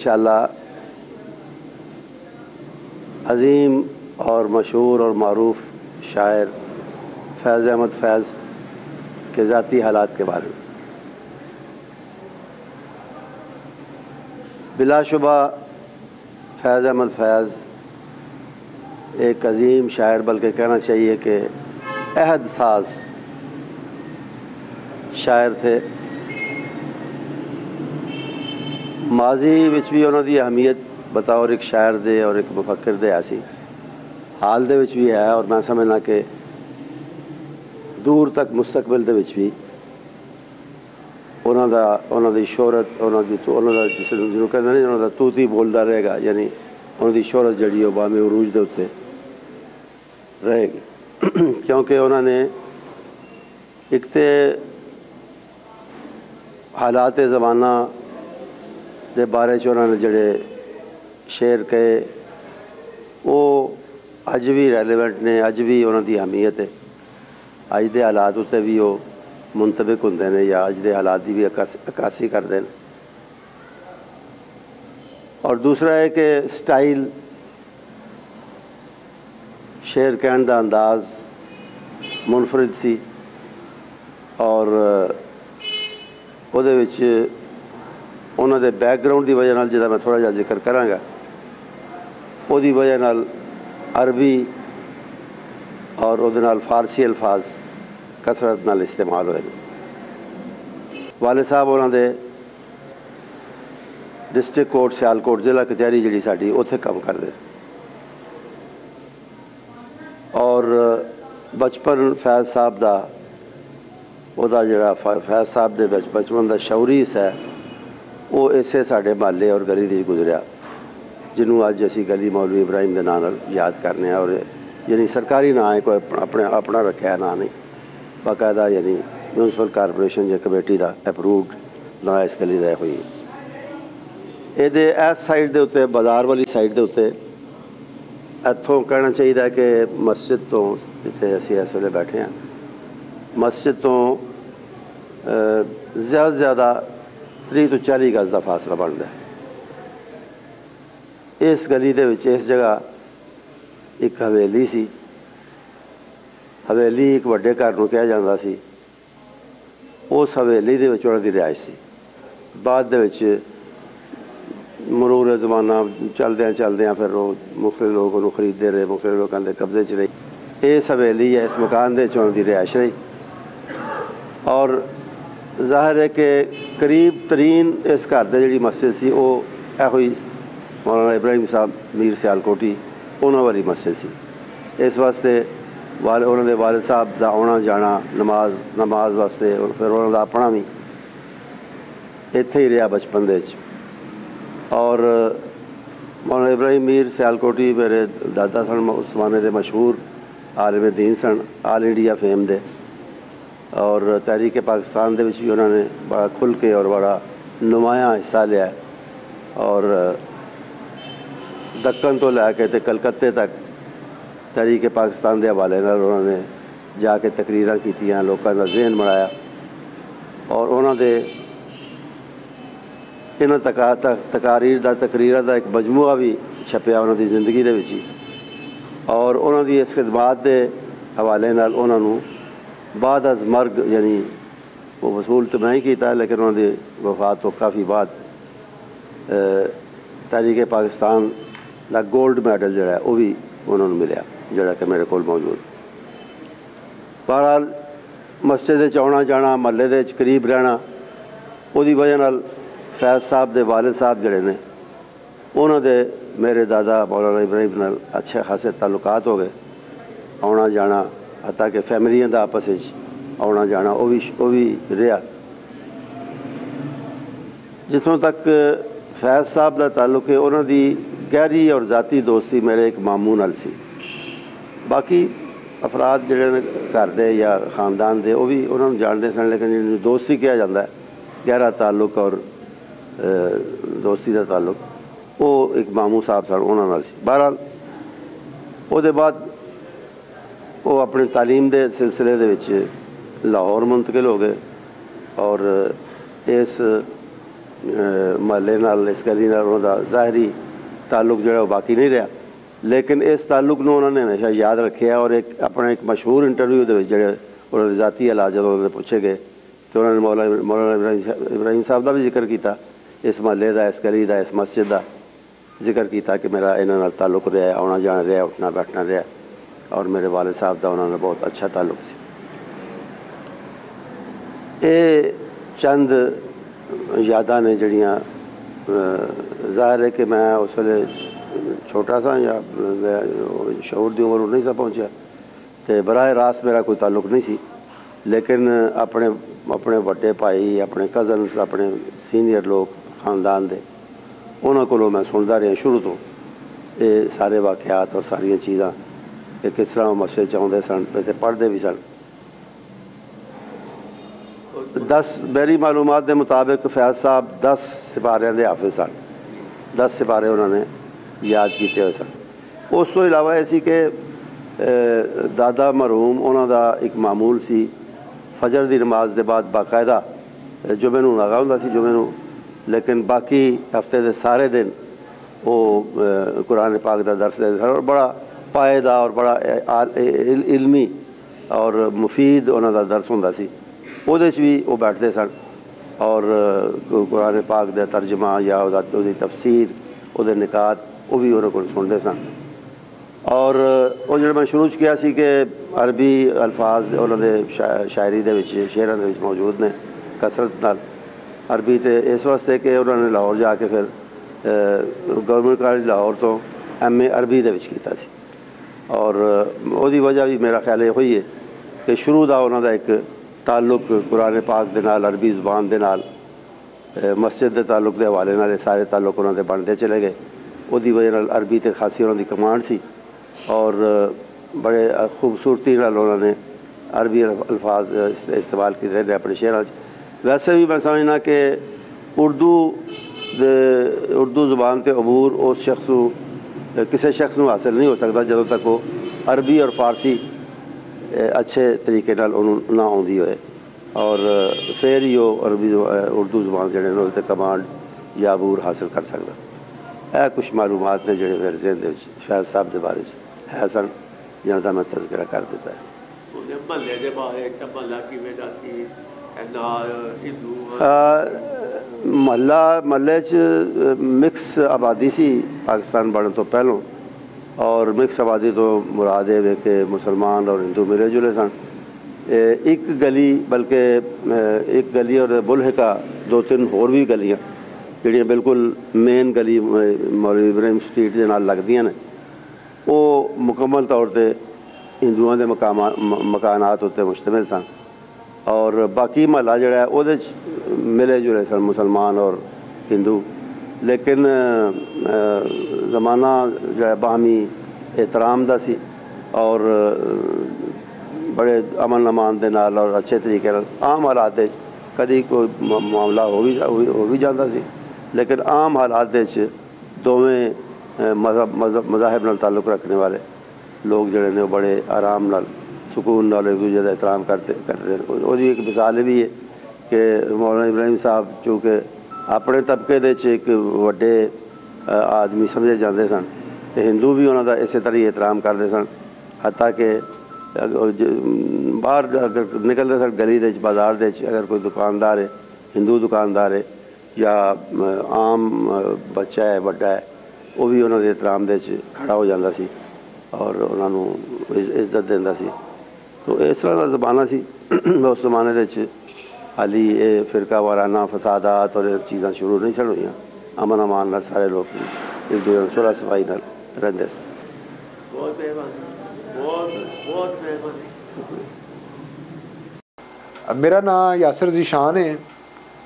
अज़ीम और मशहूर और मरूफ शायर फैज़ अहमद फैज़ के ज़ाती हालात के बारे में। बिलाशुबा फैज़ अहमद फैज़ एक अजीम शायर, बल्कि कहना चाहिए कि अहद साज शायर थे। ਮਾਜ਼ੀ ਵਿੱਚ ਵੀ ਉਹਨਾਂ ਦੀ ਅਹਮੀਅਤ ਬਤੌਰ ਇੱਕ ਸ਼ਾਇਰ ਦੇ ਔਰ ਇੱਕ ਮੁਫੱਕਰ ਦੇ ਐਸੀ ਹਾਲ ਦੇ ਵਿੱਚ ਵੀ ਹੈ ਔਰ ਮੈਂ ਸਮਝਣਾ ਕਿ ਦੂਰ ਤੱਕ ਮੁਸਤਕਬਲ ਦੇ ਵਿੱਚ ਵੀ ਉਹਨਾਂ ਦਾ, ਉਹਨਾਂ ਦੀ ਸ਼ੋਹਰਤ, ਉਹਨਾਂ ਦੀ ਉਹਨਾਂ ਦਾ ਜਿਸ ਜਿਹਨੂੰ ਕਹਿੰਦੇ ਨੇ, ਉਹਨਾਂ ਦਾ ਤੂਤੀ ਬੋਲਦਾ ਰਹੇਗਾ, ਯਾਨੀ ਉਹਨਾਂ ਦੀ ਸ਼ੋਹਰਤ ਜਿਹੜੀ ਉਹ ਬਾਮੇ ਉਰੂਜ ਦੇ ਉੱਤੇ ਰਹੇਗੀ। ਕਿਉਂਕਿ ਉਹਨਾਂ ਨੇ ਇੱਕ ਤੇ ਹਾਲਾਤ ਜ਼ਮਾਨਾ ਦੇ ਬਾਰੇ ਚ ਉਹਨਾਂ ਨੇ ਜਿਹੜੇ ਸ਼ੇਰ ਕਹੇ, ਉਹ ਅੱਜ ਵੀ ਰੈਲੇਵੈਂਟ ਨੇ, ਅੱਜ ਵੀ ਉਹਨਾਂ ਦੀ ਅਹਿਮੀਅਤ ਹੈ। ਅੱਜ ਦੇ ਹਾਲਾਤ ਉੱਤੇ ਵੀ ਉਹ ਮੁੰਤਬਕ ਹੁੰਦੇ ਨੇ ਜਾਂ ਅੱਜ ਦੇ ਹਾਲਾਤ ਦੀ ਵੀ ਅਕਾਸੀ ਕਰਦੇ ਨੇ। ਔਰ ਦੂਸਰਾ ਹੈ ਕਿ ਸਟਾਈਲ ਸ਼ੇਰ ਕਹਿਣ ਦਾ ਅੰਦਾਜ਼ ਮੁਨਫਰਦ ਸੀ ਔਰ ਉਹਦੇ ਵਿੱਚ ਉਹਨਾਂ ਦੇ ਬੈਕਗ੍ਰਾਉਂਡ ਦੀ ਵਜ੍ਹਾ ਨਾਲ ਜਿਹਦਾ ਮੈਂ ਥੋੜਾ ਜਿਹਾ ਜ਼ਿਕਰ ਕਰਾਂਗਾ, ਉਹਦੀ ਵਜ੍ਹਾ ਨਾਲ ਅਰਬੀ ਔਰ ਉਹਦੇ ਨਾਲ ਫਾਰਸੀ ਅਲਫਾਜ਼ ਕਸਰਤ ਨਾਲ ਇਸਤੇਮਾਲ ਹੋਏ ਨੇ। ਵਾਲੇ ਸਾਹਿਬ ਉਹਨਾਂ ਦੇ ਡਿਸਟ੍ਰਿਕਟ ਕੋਰਟ ਸਿਆਲਕੋਟ, ਜ਼ਿਲ੍ਹਾ ਕਚਹਿਰੀ ਜਿਹੜੀ ਸਾਡੀ, ਉੱਥੇ ਕੰਮ ਕਰਦੇ ਔਰ ਬਚਪਨ ਫੈਜ਼ ਸਾਹਿਬ ਦਾ, ਉਹਦਾ ਜਿਹੜਾ ਫੈਜ਼ ਸਾਹਿਬ ਦੇ ਵਿੱਚ ਬਚਪਨ ਦਾ ਸ਼ੌਰੀਸ ਹੈ ਉਹ ਇਸੇ ਸਾਡੇ ਮਹੱਲੇ ਔਰ ਗਲੀ ਦੇ ਗੁਜ਼ਰਿਆ, ਜਿਹਨੂੰ ਅੱਜ ਅਸੀਂ ਗਲੀ ਮੌਲਵੀ ਇਬਰਾਹਿਮ ਦੇ ਨਾਂ ਨਾਲ ਯਾਦ ਕਰਨੇ ਆ ਔਰ ਯਾਨੀ ਸਰਕਾਰੀ ਨਾਂ ਹੈ, ਕੋਈ ਆਪਣੇ ਆਪਣਾ ਰੱਖਿਆ ਨਾਂ ਨਹੀਂ। ਬਾਕਾਇਦਾ ਯਾਨੀ ਮਿਊਨਿਸਪਲ ਕਾਰਪੋਰੇਸ਼ਨ ਜਾਂ ਕਮੇਟੀ ਦਾ ਅਪਰੂਵਡ ਨਾਂ ਇਸ ਗਲੀ ਦਾ ਹੋਈ ਇਹਦੇ ਇਸ ਸਾਈਡ ਦੇ ਉੱਤੇ, ਬਾਜ਼ਾਰ ਵਾਲੀ ਸਾਈਡ ਦੇ ਉੱਤੇ ਇੱਥੋਂ ਕਹਿਣਾ ਚਾਹੀਦਾ ਕਿ ਮਸਜਿਦ ਤੋਂ ਜਿੱਥੇ ਅਸੀਂ ਇਸ ਵੇਲੇ ਬੈਠੇ ਹਾਂ, ਮਸਜਿਦ ਤੋਂ ਜ਼ਿਆਦਾ ਜ਼ਿਆਦਾ 30 ਤੋਂ 40 ਗਜ਼ ਦਾ ਫਾਸਲਾ ਬਣਦਾ ਇਸ ਗਲੀ ਦੇ ਵਿੱਚ, ਇਸ ਜਗ੍ਹਾ ਇੱਕ ਹਵੇਲੀ ਸੀ। ਹਵੇਲੀ ਇੱਕ ਵੱਡੇ ਘਰ ਨੂੰ ਕਿਹਾ ਜਾਂਦਾ ਸੀ। ਉਸ ਹਵੇਲੀ ਦੇ ਵਿੱਚ ਉਹਨਾਂ ਦੀ ਰਿਹਾਇਸ਼ ਸੀ। ਬਾਅਦ ਦੇ ਵਿੱਚ ਮਰੂਰ ਜ਼ਮਾਨਾ ਚੱਲਦਿਆਂ ਚੱਲਦਿਆਂ ਫਿਰ ਉਹ ਮੁਖਤਲਿਫ ਲੋਕ ਉਹਨੂੰ ਖਰੀਦਦੇ ਰਹੇ, ਮੁਖਤਲਿਫ ਲੋਕਾਂ ਦੇ ਕਬਜ਼ੇ 'ਚ ਰਹੀ। ਇਸ ਹਵੇਲੀ ਹੈ ਇਸ ਮਕਾਨ ਦੇ ਚੋਂ ਦੀ ਰਿਹਾਇਸ਼ ਰਹੀ। ਔਰ ਜ਼ਾਹਿਰ ਹੈ ਕਿ ਕਰੀਬ ਤਰੀਨ ਇਸ ਘਰ ਦੇ ਜਿਹੜੀ ਮਸਜਿਦ ਸੀ, ਉਹ ਇਹੋ ਹੀ ਮੌਲਾਨਾ ਇਬਰਾਹੀਮ ਸਾਹਿਬ, ਮੀਰ ਸਿਆਲਕੋਟੀ, ਉਹਨਾਂ ਵਾਲੀ ਮਸਜਿਦ ਸੀ। ਇਸ ਵਾਸਤੇ ਵਾਲ, ਉਹਨਾਂ ਦੇ ਵਾਲਿਦ ਸਾਹਿਬ ਦਾ ਆਉਣਾ ਜਾਣਾ, ਨਮਾਜ਼ ਨਮਾਜ਼ ਵਾਸਤੇ ਔਰ ਫਿਰ ਉਹਨਾਂ ਦਾ ਆਪਣਾ ਵੀ ਇੱਥੇ ਹੀ ਰਿਹਾ ਬਚਪਨ ਦੇ ਵਿੱਚ। ਔਰ ਮੌਲਾਨਾ ਇਬਰਾਹਿਮ, ਮੀਰ ਸਿਆਲਕੋਟੀ ਮੇਰੇ ਦਾਦਾ ਸਨ ਉਸ ਜ਼ਮਾਨੇ ਦੇ ਮਸ਼ਹੂਰ ਆਲਮ ਦੀਨ ਸਨ, ਆਲ ਇੰਡੀਆ ਫੇਮ ਦੇ। ਔਰ ਤਹਿਰੀਕ ਪਾਕਿਸਤਾਨ ਦੇ ਵਿੱਚ ਵੀ ਉਹਨਾਂ ਨੇ ਬੜਾ ਖੁੱਲ ਕੇ ਔਰ ਬੜਾ ਨੁਮਾਇਆ ਹਿੱਸਾ ਲਿਆ ਔਰ ਦੱਕਨ ਤੋਂ ਲੈ ਕੇ ਤੇ ਕਲਕੱਤੇ ਤੱਕ ਤਹਿਰੀਕ ਪਾਕਿਸਤਾਨ ਦੇ ਹਵਾਲੇ ਨਾਲ ਉਹਨਾਂ ਨੇ ਜਾ ਕੇ ਤਕਰੀਰਾਂ ਕੀਤੀਆਂ ਲੋਕਾਂ ਦਾ ਜ਼ਿਹਨ ਬਣਾਇਆ ਔਰ ਉਹਨਾਂ ਦੇ ਇਹਨਾਂ ਤਕਾ ਤ- ਤਕਾਰੀਰ ਦਾ ਤਕਰੀਰਾਂ ਦਾ ਇੱਕ ਮਜਮੂਆ ਵੀ ਛਪਿਆ ਉਹਨਾਂ ਦੀ ਜ਼ਿੰਦਗੀ ਦੇ ਵਿੱਚ ਹੀ ਔਰ ਉਹਨਾਂ ਦੀ ਇਸ ਖਿਦਮਤ ਦੇ ਹਵਾਲੇ ਨਾਲ ਉਹਨਾਂ ਨੂੰ ਬਾਅਦ ਅਜ਼ ਮਰਗ ਯਾਨੀ ਉਹ ਵਸੂਲ ਤਾਂ ਮੈਂ ਹੀ ਕੀਤਾ, ਲੇਕਿਨ ਉਹਨਾਂ ਦੀ ਵਫਾਤ ਤੋਂ ਕਾਫੀ ਬਾਅਦ ਤਾਰੀਖ ਪਾਕਿਸਤਾਨ ਦਾ 골ਡ ਮੈਡਲ ਜਿਹੜਾ ਉਹ ਵੀ ਉਹਨਾਂ ਨੂੰ ਮਿਲਿਆ, ਜਿਹੜਾ ਕਿ ਮੇਰੇ ਕੋਲ ਮੌਜੂਦ ਬਹਰਹਾਲ, ਮਸਜਿਦ ਦੇ ਆਉਣਾ ਜਾਣਾ, ਮਹੱਲੇ ਦੇ ਵਿੱਚ ਕਰੀਬ ਰਹਿਣਾ, ਉਹਦੀ ਵਜ੍ਹਾ ਨਾਲ ਫੈਜ਼ ਸਾਹਿਬ ਦੇ ਵਾਲਿਦ ਸਾਹਿਬ ਜਿਹੜੇ ਨੇ, ਉਹਨਾਂ ਦੇ ਮੇਰੇ ਦਾਦਾ ਮੌਲਾਨਾ ਇਬਰਾਹੀਮ ਨਾਲ ਅੱਛੇ ਖਾਸੇ ਤਾਲੁਕਾਤ ਹੋ ਗਏ। ਆਉਣਾ ਜਾਣਾ ਹੱਤਾ ਕਿ ਫੈਮਲੀਆਂ ਦਾ ਆਪਸ ਵਿੱਚ ਆਉਣਾ ਜਾਣਾ ਉਹ ਵੀ ਉਹ ਵੀ ਰਿਹਾ ਜਿੱਥੋਂ ਤੱਕ ਫੈਜ਼ ਸਾਹਿਬ ਦਾ ਤਾਲੁਕ ਹੈ ਉਹਨਾਂ ਦੀ ਗਹਿਰੀ ਔਰ ਜ਼ਾਤੀ ਦੋਸਤੀ ਮੇਰੇ ਇੱਕ ਮਾਮੂ ਨਾਲ ਸੀ ਬਾਕੀ ਅਫਰਾਦ ਜਿਹੜੇ ਨੇ ਘਰ ਦੇ ਜਾਂ ਖਾਨਦਾਨ ਦੇ ਉਹ ਵੀ ਉਹਨਾਂ ਨੂੰ ਜਾਣਦੇ ਸਨ ਲੇਕਿਨ ਜਿਹਨੂੰ ਦੋਸਤੀ ਕਿਹਾ ਜਾਂਦਾ ਹੈ ਗਹਿਰਾ ਤਾਲੁਕ ਔਰ ਦੋਸਤੀ ਦਾ ਤਾਲੁਕ ਉਹ ਇੱਕ ਮਾਮੂ ਸਾਹਿਬ ਸਨ ਉਹਨਾਂ ਨਾਲ ਸੀ ਬਹਰਹਾਲ ਉਹਦੇ ਬਾਅਦ ਉਹ ਆਪਣੀ تعلیم ਦੇ ਸਿਲਸਿਲੇ ਦੇ ਵਿੱਚ ਲਾਹੌਰ ਮੁੰਤਕਿਲ ਹੋ ਗਏ ਔਰ ਇਸ ਮਹੱਲੇ ਨਾਲ ਇਸ ਗਲੀ ਨਾਲ ਉਹਨਾਂ ਦਾ ਜ਼ਾਹਰੀ ਤਾਲੁਕ ਜਿਹੜਾ ਉਹ ਬਾਕੀ ਨਹੀਂ ਰਿਹਾ ਲੇਕਿਨ ਇਸ ਤਾਲੁਕ ਨੂੰ ਉਹਨਾਂ ਨੇ ਹਮੇਸ਼ਾ ਯਾਦ ਰੱਖਿਆ ਔਰ ਇੱਕ ਆਪਣਾ ਇੱਕ ਮਸ਼ਹੂਰ ਇੰਟਰਵਿਊ ਦੇ ਵਿੱਚ ਜਿਹੜੇ ਉਹਨਾਂ ਦੇ ਜ਼ਾਤੀ ਹਾਲਾਤ ਜਦੋਂ ਉਹਨਾਂ ਦੇ ਪੁੱਛੇ ਗਏ ਤੇ ਉਹਨਾਂ ਨੇ ਮੌਲਾ ਮੌਲਾਨਾ ਇਬਰਾਹਿਮ ਸਾਹਿਬ- ਇਬਰਾਹਿਮ ਸਾਹਿਬ ਦਾ ਵੀ ਜ਼ਿਕਰ ਕੀਤਾ ਇਸ ਮਹੱਲੇ ਦਾ ਇਸ ਗਲੀ ਦਾ ਇਸ ਮਸਜਿਦ ਦਾ ਜ਼ਿਕਰ ਕੀਤਾ ਕਿ ਮੇਰਾ ਇਹਨਾਂ ਨਾਲ ਤਾਲੁਕ ਰਿਹਾ ਆਉਣਾ ਜਾਣਾ ਰਿਹਾ ਉੱਠਣਾ ਬੈਠਣਾ ਰਿਹਾ ਔਰ ਮੇਰੇ ਵਾਲੇ ਸਾਹਿਬ ਦਾ ਉਹਨਾਂ ਨਾਲ ਬਹੁਤ ਅੱਛਾ ਤਾਲੁਕ ਸੀ। ਇਹ ਚੰਦ ਯਾਦਾਂ ਨੇ ਜਿਹੜੀਆਂ ਜ਼ਾਹਿਰ ਹੈ ਕਿ ਮੈਂ ਉਸ ਵੇਲੇ ਛੋਟਾ ਸਾਂ ਜਾਂ ਮੈਂ ਸ਼ੌਰ ਦੀ ਉਮਰ ਨੂੰ ਨਹੀਂ ਸੀ ਪਹੁੰਚਿਆ ਤੇ ਬਰਾਹ ਰਾਸ ਮੇਰਾ ਕੋਈ ਤਾਲੁਕ ਨਹੀਂ ਸੀ। ਲੇਕਿਨ ਆਪਣੇ ਆਪਣੇ ਵੱਡੇ ਭਾਈ, ਆਪਣੇ ਕਜ਼ਨਸ ਆਪਣੇ ਸੀਨੀਅਰ ਲੋਕ, ਖਾਨਦਾਨ ਦੇ, ਉਹਨਾਂ ਕੋਲੋਂ ਮੈਂ ਸੁਣਦਾ ਰਿਹਾ ਸ਼ੁਰੂ ਤੋਂ। ਇਹ ਸਾਰੇ ਵਾਕਿਆਤ ਔਰ ਸਾਰੀਆਂ ਚੀਜ਼ਾਂ ਕਿ ਕਿਸ ਤਰ੍ਹਾਂ ਉਹ ਮਸਜਿਦ ਚ ਆਉਂਦੇ ਸਨ ਤੇ ਪੜ੍ਹਦੇ ਵੀ ਸਨ। 10 ਮੇਰੀ ਮਾਲੂਮਾਤ ਦੇ ਮੁਤਾਬਕ ਫੈਜ਼ ਸਾਹਿਬ 10 ਸਿਪਾਰਿਆਂ ਦੇ ਹਾਫਿਜ਼ ਸਨ। 10 ਸਿਪਾਰੇ ਉਹਨਾਂ ਨੇ ਯਾਦ ਕੀਤੇ ਹੋਏ ਸਨ। ਉਸ ਤੋਂ ਇਲਾਵਾ ਇਹ ਸੀ ਕਿ ਦਾਦਾ ਮਰਹੂਮ ਉਹਨਾਂ ਦਾ ਇੱਕ ਮਾਮੂਲ ਸੀ। ਫਜਰ ਦੀ ਨਮਾਜ਼ ਦੇ ਬਾਅਦ ਬਾਕਾਇਦਾ ਅ, ਜੁਮੇ ਨੂੰ ਲਗਾ ਹੁੰਦਾ ਸੀ ਜੁਮੇ ਨੂੰ। ਲੇਕਿਨ ਬਾਕੀ ਹਫ਼ਤੇ ਦੇ ਸਾਰੇ ਦਿਨ ਉਹ ਕੁਰਾਨ ਪਾਕ ਦਾ ਦਰਸ ਦਿੰਦੇ ਸਨ। ਔਰ ਬੜਾ ਪਾਏਦਾ ਔਰ ਬੜਾ ਅ, ਆਲ- ਇਲ- ਇਲਮੀ ਔਰ ਮੁਫੀਦ ਉਹਨਾਂ ਦਾ ਦਰਸ ਹੁੰਦਾ ਸੀ ਉਹਦੇ 'ਚ ਵੀ ਉਹ ਬੈਠਦੇ ਸਨ ਔਰ ਕੁ- ਕੁਰਾਨ ਪਾਕ ਦਾ ਤਰਜਮਾ ਜਾਂ ਉਹਦਾ ਉਹਦੀ ਤਫਸੀਰ ਉਹਦੇ ਨਿਕਾਤ ਉਹ ਵੀ ਉਹਨਾਂ ਕੋਲ ਸੁਣਦੇ ਸਨ ਔਰ ਉਹ ਜਿਹੜਾ ਮੈਂ ਸ਼ੁਰੂ 'ਚ ਕਿਹਾ ਸੀ ਕਿ ਅਰਬੀ ਅਲਫਾਜ਼ ਉਹਨਾਂ ਦੇ ਸ਼ਾ- ਸ਼ਾਇਰੀ ਦੇ ਵਿੱਚ ਸ਼ੇਰਾਂ ਦੇ ਵਿੱਚ ਮੌਜੂਦ ਨੇ ਕਸਰਤ ਨਾਲ ਅਰਬੀ ਤੇ ਇਸ ਵਾਸਤੇ ਕਿ ਉਹਨਾਂ ਨੇ ਲਾਹੌਰ ਜਾ ਕੇ ਫਿਰ ਗਵਰਨਮੈਂਟ ਕਾਲਜ ਲਾਹੌਰ ਤੋਂ ਐਮਏ ਅਰਬੀ ਦੇ ਵਿੱਚ ਕੀਤਾ ਸੀ ਔਰ ਉਹਦੀ ਵਜ੍ਹਾ ਵੀ ਮੇਰਾ ਖਿਆਲ ਇਹ ਹੋਈ ਹੈ ਕਿ ਸ਼ੁਰੂ ਦਾ ਉਹਨਾਂ ਦਾ ਇੱਕ ਤਾਲੁਕ ਕੁਰਾਨ ਪਾਕ ਦੇ ਨਾਲ, ਅਰਬੀ ਜ਼ੁਬਾਨ ਦੇ ਨਾਲ ਮਸਜਿਦ ਦੇ ਤਾਲੁਕ ਦੇ ਹਵਾਲੇ ਨਾਲ ਇਹ ਸਾਰੇ ਤਾਲੁਕ ਉਹਨਾਂ ਦੇ ਬਣਦੇ ਚਲੇ ਗਏ। ਉਹਦੀ ਵਜ੍ਹਾ ਨਾਲ ਅਰਬੀ ਤੇ ਖਾਸੀ ਉਹਨਾਂ ਦੀ ਕਮਾਂਡ ਸੀ ਔਰ ਬੜੇ ਖੂਬਸੂਰਤੀ ਨਾਲ ਉਹਨਾਂ ਨੇ ਅਰਬੀ ਅਲਫਾਜ਼ ਇਸਤੇਮਾਲ ਕੀਤੇ ਨੇ ਆਪਣੇ ਸ਼ੇਰਾਂ 'ਚ। ਵੈਸੇ ਵੀ ਮੈਂ ਸਮਝਣਾ ਕਿ ਉਰਦੂ ਦੇ, ਉਰਦੂ ਜ਼ੁਬਾਨ ਤੇ ਅਬੂਰ ਉਸ ਸ਼ਖਸ ਨੂੰ ਕਿਸੇ ਸ਼ਖਸ ਨੂੰ ਹਾਸਲ ਨਹੀਂ ਹੋ ਸਕਦਾ ਜਦੋਂ ਤੱਕ ਉਹ ਅਰਬੀ ਔਰ ਫਾਰਸੀ ਅ, ਅੱਛੇ ਤਰੀਕੇ ਨਾਲ ਉਹਨੂੰ ਨਾ ਆਉਂਦੀ ਹੋਏ ਔਰ ਅ, ਫਿਰ ਹੀ ਉਹ ਅਰਬੀ ਜ਼ੁ- ਅ, ਉਰਦੂ ਜ਼ੁਬਾਨ ਜਿਹੜੇ ਨੇ ਉਹਦੇ ਤੇ ਕਮਾਂਡ ਜਾਂ ਅਬੂਰ ਹਾਸਲ ਕਰ ਸਕਦਾ ਇਹ ਕੁਝ ਮਾਲੂਮਾਤ ਨੇ ਜਿਹੜੇ ਮੇਰੇ ਜ਼ਿਹਨ ਦੇ ਵਿੱਚ ਸ਼ਾਇਦ ਸਾਹਿਬ ਦੇ ਬਾਰੇ 'ਚ ਹੈ ਸਨ ਜਿਹਨਾਂ ਦਾ ਮੈਂ ਤਜ਼ਕਰਾ ਕਰ ਦਿੱਤਾ ਹੈ ਉਹਦੇ ਮਹੱਲੇ ਦੇ ਬਾਰੇ ਇੱਕ ਮਹੱਲਾ ਕਿਵੇਂ ਦਾ ਸੀ ਨਾਲ ਹਿੰਦੂ ਮਹੱਲਾ ਮਹੱਲੇ 'ਚ ਅ, ਮਿਕਸ ਆਬਾਦੀ ਸੀ ਪਾਕਿਸਤਾਨ ਬਣਨ ਤੋਂ ਪਹਿਲਾਂ ਔਰ ਮਿਕਸ ਆਬਾਦੀ ਤੋਂ ਮੁਰਾਦ ਇਹ ਵੇ ਕਿ ਮੁਸਲਮਾਨ ਔਰ ਹਿੰਦੂ ਮਿਲੇ ਜੁਲੇ ਸਨ ਇਹ ਇੱਕ ਗਲੀ ਬਲਕਿ ਅ, ਇੱਕ ਗਲੀ ਔਰ ਬੁਲਹਿਕਾ ਦੋ ਤਿੰਨ ਹੋਰ ਵੀ ਗਲੀਆਂ ਜਿਹੜੀਆਂ ਬਿਲਕੁਲ ਮੇਨ ਗਲੀ ਅ, ਮੌਲਵੀ ਇਬਰਾਹਿਮ ਸਟਰੀਟ ਦੇ ਨਾਲ ਲੱਗਦੀਆਂ ਨੇ ਉਹ ਮੁਕੰਮਲ ਤੌਰ ਤੇ ਹਿੰਦੂਆਂ ਦੇ ਮਕਾਮਾਂ ਮ- ਮਕਾਨਾਤ ਉੱਤੇ ਮੁਸ਼ਤਮਿਲ ਸਨ ਔਰ ਬਾਕੀ ਮਹੱਲਾ ਜਿਹੜਾ ਹੈ ਉਹਦੇ ਚ ਮਿਲੇ ਜੁਲੇ ਸਨ ਮੁਸਲਮਾਨ ਔਰ ਹਿੰਦੂ ਲੇਕਿਨ ਅ, ਜ਼ਮਾਨਾ ਜਿਹੜਾ ਬਾਹਮੀ ਇਹਤਰਾਮ ਦਾ ਸੀ ਔਰ ਅ, ਬੜੇ ਅਮਨ ਅਮਾਨ ਦੇ ਨਾਲ ਔਰ ਅੱਛੇ ਤਰੀਕੇ ਨਾਲ ਆਮ ਹਾਲਾਤ ਦੇ 'ਚ ਕਦੀ ਕੋਈ ਮ- ਮਾਮਲਾ ਹੋ ਵੀ ਹੋ ਵੀ- ਹੋ ਵੀ ਜਾਂਦਾ ਸੀ ਲੇਕਿਨ ਆਮ ਹਾਲਾਤ ਦੇ 'ਚ ਦੋਵੇਂ ਅ, ਮਜ਼ਹਬ ਮਜ਼ਹਬ ਮਜ਼ਾਹਿਬ ਨਾਲ ਤਾਲੁਕ ਰੱਖਣੇ ਵਾਲੇ ਲੋਕ ਜਿਹੜੇ ਨੇ ਉਹ ਬੜੇ ਆਰਾਮ ਨਾਲ ਕਿ ਮੌਲਾਨਾ ਇਬਰਾਹਿਮ ਸਾਹਿਬ ਜੋ ਕਿ ਆਪਣੇ ਤਬਕੇ ਦੇ ਚ ਇੱਕ ਵੱਡੇ ਆਦਮੀ ਸਮਝੇ ਜਾਂਦੇ ਸਨ ਤੇ ਹਿੰਦੂ ਵੀ ਉਹਨਾਂ ਦਾ ਇਸੇ ਤਰ੍ਹਾਂ ਹੀ ਇਤਰਾਮ ਕਰਦੇ ਸਨ। ਹੱਤਾ ਕਿ ਬਾਹਰ ਅਗਰ ਨਿਕਲਦੇ ਸਨ ਗਲੀ ਦੇ ਵਿੱਚ, ਬਾਜ਼ਾਰ ਦੇ ਵਿੱਚ, ਅਗਰ ਕੋਈ ਦੁਕਾਨਦਾਰ ਹੈ, ਹਿੰਦੂ ਦੁਕਾਨਦਾਰ ਹੈ ਜਾਂ ਆਮ ਬੱਚਾ ਹੈ, ਵੱਡਾ ਹੈ, ਉਹ ਵੀ ਉਹਨਾਂ ਦੇ ਇਤਰਾਮ ਦੇ ਵਿੱਚ ਖੜਾ ਹੋ ਜਾਂਦਾ ਸੀ ਔਰ ਉਹਨਾਂ ਨੂੰ ਇੱਜ਼- ਇੱਜ਼ਤ ਦਿੰਦਾ ਸੀ। ਤੋ ਇਸ ਤਰ੍ਹਾਂ ਦਾ ਜ਼ਮਾਨਾ ਸੀ। ਉਸ ਜ਼ਮਾਨੇ ਦੇ ਵਿੱਚ ਹਾਲੀ ਇਹ ਫਿਰਕਾ ਵਾਰਾਨਾ ਫਸਾਦਾਤ ਔਰ ਇਹ ਚੀਜ਼ਾਂ ਸ਼ੁਰੂ ਨਹੀਂ ਸਨ ਹੋਈਆਂ। ਅਮਨ ਅਮਾਨ ਨਾਲ ਸਾਰੇ ਲੋਕ ਇੱਕ ਦੂਜੇ ਨੂੰ ਸੁਲਹ ਸਫ਼ਾਈ ਨਾਲ ਰਹਿੰਦੇ ਸਨ। ਬਹੁਤ ਮਿਹਰਬਾਨੀ ਬਹੁਤ ਬਹੁਤ ਮਿਹਰਬਾਨੀ। ਮੇਰਾ ਨਾਮ ਯਾਸਰ ਜ਼ੀਸ਼ਾਨ ਹੈ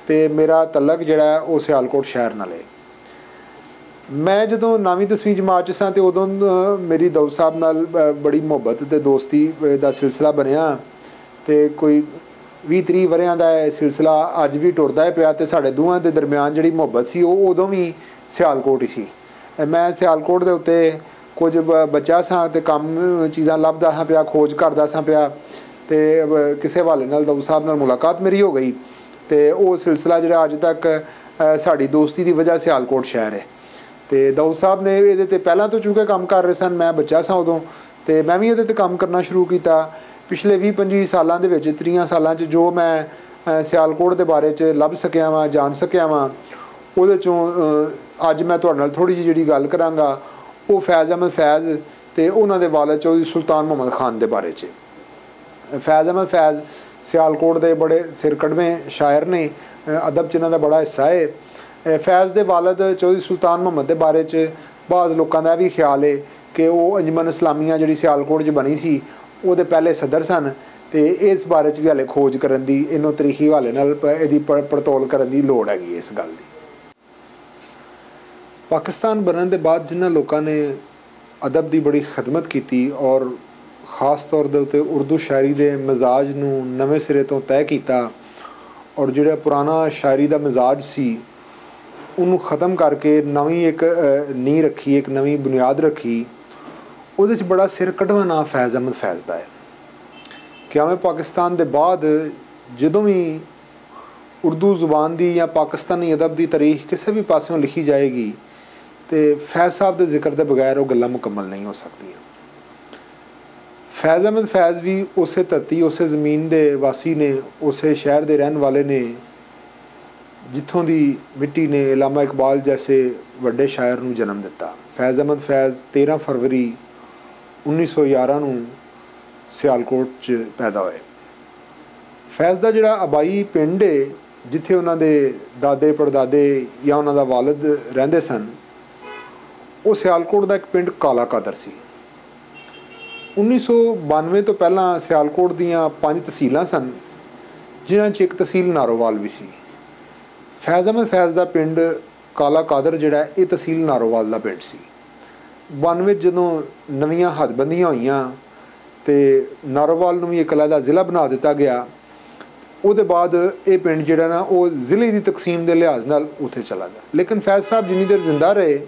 ਤੇ ਮੇਰਾ ਤਲਕ ਜਿਹੜਾ ਹੈ ਉਹ ਸਿਆਲਕੋਟ ਸ਼ਹਿਰ ਨਾਲ ਹੈ। ਮੈਂ ਜਦੋਂ 9ਵੀਂ 10ਵੀਂ ਜਮਾਤ ਚ ਸਾਂ ਤੇ ਉਦੋਂ ਮੇਰੀ ਦਊ ਸਾਹਿਬ ਨਾਲ ਬੜੀ ਮੁਹੱਬਤ ਤੇ ਦੋਸਤੀ ਦਾ ਸਿਲਸਿਲਾ ਬਣਿਆ ਤੇ ਕੋਈ 20 30 ਵਰਿਆਂ ਦਾ ਇਹ ਸਿਲਸਿਲਾ ਅੱਜ ਵੀ ਟੁਰਦਾ ਪਿਆ ਤੇ ਸਾਡੇ ਦੋਵਾਂ ਦੇ ਦਰਮਿਆਨ ਜਿਹੜੀ ਮੁਹੱਬਤ ਸੀ, ਉਹ ਉਦੋਂ ਵੀ ਸਿਆਲਕੋਟ ਹੀ ਸੀ। ਮੈਂ ਸਿਆਲਕੋਟ ਦੇ ਉੱਤੇ ਕੁਝ ਬ- ਬੱਚਾ ਸਾਂ ਤੇ ਕੰਮ ਚੀਜ਼ਾਂ ਲੱਭਦਾ ਸਾਂ ਪਿਆ, ਖੋਜ ਕਰਦਾ ਸਾਂ ਪਿਆ ਤੇ ਕਿਸੇ ਹਵਾਲੇ ਨਾਲ ਦਊ ਸਾਹਿਬ ਨਾਲ ਮੁਲਾਕਾਤ ਮੇਰੀ ਹੋ ਗਈ ਤੇ ਉਹ ਸਿਲਸਿਲਾ ਜਿਹੜਾ ਅੱਜ ਤੱਕ ਸਾਡੀ ਦੋਸਤੀ ਦੀ ਵਜ੍ਹਾ ਸਿਆਲਕੋਟ ਸ਼ਹਿਰ ਹੈ। ਤੇ ਦਊ ਸਾਹਿਬ ਨੇ ਇਹਦੇ ਤੇ ਪਹਿਲਾਂ ਤੋਂ ਚੁੱਕੇ ਕੰਮ ਕਰ ਰਹੇ ਸਨ, ਮੈਂ ਬੱਚਾ ਸਾਂ ਉਦੋਂ ਤੇ ਮੈਂ ਵੀ ਇਹਦੇ ਤੇ ਕੰਮ ਕਰਨਾ ਸ਼ੁਰੂ ਕੀਤਾ ਪਿਛਲੇ 20 25 ਸਾਲਾਂ ਦੇ ਵਿੱਚ 30 ਸਾਲਾਂ 'ਚ ਜੋ ਮੈਂ ਸਿਆਲਕੋਟ ਦੇ ਬਾਰੇ 'ਚ ਲੱਭ ਸਕਿਆ ਵਾਂ, ਜਾਣ ਸਕਿਆ ਵਾਂ, ਉਹਦੇ ਚੋਂ ਅੱਜ ਮੈਂ ਤੁਹਾਡੇ ਨਾਲ ਥੋੜੀ ਜਿਹੀ ਜਿਹੜੀ ਗੱਲ ਕਰਾਂਗਾ, ਉਹ ਫੈਜ਼ ਅਹਿਮਦ ਫੈਜ਼ ਤੇ ਉਹਨਾਂ ਦੇ ਵਾਲਦ ਚੌਧਰੀ ਸੁਲਤਾਨ ਮੁਹੰਮਦ ਖਾਨ ਦੇ ਬਾਰੇ 'ਚ। ਫੈਜ਼ ਅਹਿਮਦ ਫੈਜ਼ ਸਿਆਲਕੋਟ ਦੇ ਬੜੇ ਸਿਰਕੜਵੇਂ ਸ਼ਾਇਰ ਨੇ ਅਦਬ ਚ ਇਹਨਾਂ ਦਾ ਬੜਾ ਹਿੱਸਾ ਹੈ ਫੈਜ਼ ਦੇ ਵਾਲਦ ਚੌਧਰੀ ਸੁਲਤਾਨ ਮੁਹੰਮਦ ਦੇ ਬਾਰੇ ਚ ਬਾਜ਼ ਲੋਕਾਂ ਦਾ ਇਹ ਵੀ ਖਿਆਲ ਹੈ ਕਿ ਉਹ ਅੰਜਮਨ ਇਸਲਾਮੀਆ ਜਿਹੜੀ ਸਿਆਲਕੋਟ 'ਚ ਬਣੀ ਸੀ ਉਹਦੇ ਪਹਿਲੇ ਸਦਰ ਸਨ ਤੇ ਇਸ ਬਾਰੇ ਚ ਵੀ ਹਾਲੇ ਖੋਜ ਕਰਨ ਦੀ, ਇਹਨੂੰ ਤਰੀਖੀ ਹਵਾਲੇ ਨਾਲ ਪ- ਇਹਦੀ ਪ- ਪੜਤੋਲ ਕਰਨ ਦੀ ਲੋੜ ਹੈਗੀ ਇਸ ਗੱਲ ਦੀ। ਪਾਕਿਸਤਾਨ ਬਣਨ ਦੇ ਬਾਅਦ ਜਿਨ੍ਹਾਂ ਲੋਕਾਂ ਨੇ ਅਦਬ ਦੀ ਬੜੀ ਖidmat ਕੀਤੀ ਔਰ ਖਾਸ ਤੌਰ ਦੇ ਉੱਤੇ ਉਰਦੂ ਸ਼ਾਇਰੀ ਦੇ ਮਿਜ਼ਾਜ ਨੂੰ ਨਵੇਂ ਸਿਰੇ ਤੋਂ ਤੈਅ ਕੀਤਾ ਔਰ ਜਿਹੜਾ ਪੁਰਾਣਾ ਸ਼ਾਇਰੀ ਦਾ ਮਿਜ਼ਾਜ ਸੀ, ਉਹਨੂੰ ਖਤਮ ਕਰਕੇ ਨਵੀਂ ਇੱਕ ਨੀਂਹ ਰੱਖੀ, ਇੱਕ ਨਵੀਂ ਬੁਨਿਆਦ ਰੱਖੀ ਉਹਦੇ 'ਚ ਬੜਾ ਸਿਰ ਕੱਢਵਾ ਨਾਂ ਫੈਜ਼ ਅਹਿਮਦ ਫੈਜ਼ ਦਾ ਹੈ। ਕਿਆਵੇਂ ਪਾਕਿਸਤਾਨ ਦੇ ਬਾਅਦ ਜਦੋਂ ਵੀ ਉਰਦੂ ਜ਼ੁਬਾਨ ਦੀ ਜਾਂ ਪਾਕਿਸਤਾਨੀ ਅਦਬ ਦੀ ਤਾਰੀਖ ਕਿਸੇ ਵੀ ਪਾਸਿਓਂ ਲਿਖੀ ਜਾਏਗੀ ਤੇ ਫੈਜ਼ ਸਾਹਿਬ ਦੇ ਜ਼ਿਕਰ ਦੇ ਬਗੈਰ ਉਹ ਗੱਲਾਂ ਮੁਕੰਮਲ ਨਹੀਂ ਹੋ ਸਕਦੀਆਂ। ਫੈਜ਼ ਅਹਿਮਦ ਫੈਜ਼ ਵੀ ਉਸੇ ਧਰਤੀ, ਉਸੇ ਜ਼ਮੀਨ ਦੇ ਵਾਸੀ ਨੇ, ਉਸੇ ਸ਼ਹਿਰ ਦੇ ਰਹਿਣ ਵਾਲੇ ਨੇ, ਜਿੱਥੋਂ ਦੀ ਮਿੱਟੀ ਨੇ ਇਲਾਮਾ ਇਕਬਾਲ ਜੈਸੇ ਵੱਡੇ ਸ਼ਾਇਰ ਨੂੰ ਜਨਮ ਦਿੱਤਾ। ਫੈਜ਼ ਅਹਿਮਦ ਫੈਜ਼ 13 ਫਰਵਰੀ 1911 ਨੂੰ ਸਿਆਲਕੋਟ 'ਚ ਪੈਦਾ ਹੋਏ। ਫੈਜ਼ ਦਾ ਜਿਹੜਾ ਆਬਾਈ ਪਿੰਡ ਏ, ਜਿੱਥੇ ਉਹਨਾਂ ਦੇ ਦਾਦੇ, ਪੜਦਾਦੇ ਜਾਂ ਉਹਨਾਂ ਦਾ ਵਾਲਿਦ ਰਹਿੰਦੇ ਸਨ, ਉਹ ਸਿਆਲਕੋਟ ਦਾ ਇੱਕ ਪਿੰਡ ਕਾਲਾ ਕਾਦਰ ਸੀ। 1992 ਤੋਂ ਪਹਿਲਾਂ ਸਿਆਲਕੋਟ ਦੀਆਂ ਪੰਜ ਤਹਿਸੀਲਾਂ ਸਨ, ਜਿਨ੍ਹਾਂ 'ਚ ਇੱਕ ਤਹਿਸੀਲ ਨਾਰੋਵਾਲ ਵੀ ਸੀ। ਫੈਜ਼ ਅਹਿਮਦ ਫੈਜ਼ ਦਾ ਪਿੰਡ ਕਾਲਾ ਕਾਦਰ ਜਿਹੜਾ, ਇਹ ਤਹਿਸੀਲ ਨਾਰੋਵਾਲ ਦਾ ਪਿੰਡ ਸੀ। 92 ਜਦੋਂ ਨਵੀਆਂ ਹੱਦਬੰਦੀਆਂ ਹੋਈਆਂ ਤੇ ਨਾਰੋਵਾਲ ਨੂੰ ਵੀ ਇੱਕ ਅਲੱਗਾ ਜ਼ਿਲ੍ਹਾ ਬਣਾ ਦਿੱਤਾ ਗਿਆ, ਉਹਦੇ ਬਾਅਦ ਇਹ ਪਿੰਡ ਜਿਹੜਾ ਨਾ, ਉਹ ਜ਼ਿਲ੍ਹੇ ਦੀ ਤਕਸੀਮ ਦੇ ਲਿਹਾਜ਼ ਨਾਲ ਉੱਥੇ ਚਲਾ ਗਿਆ। ਲੇਕਿਨ ਫੈਜ਼ ਸਾਹਿਬ ਜਿੰਨੀ ਦੇਰ ਜ਼ਿੰਦਾ ਰਹੇ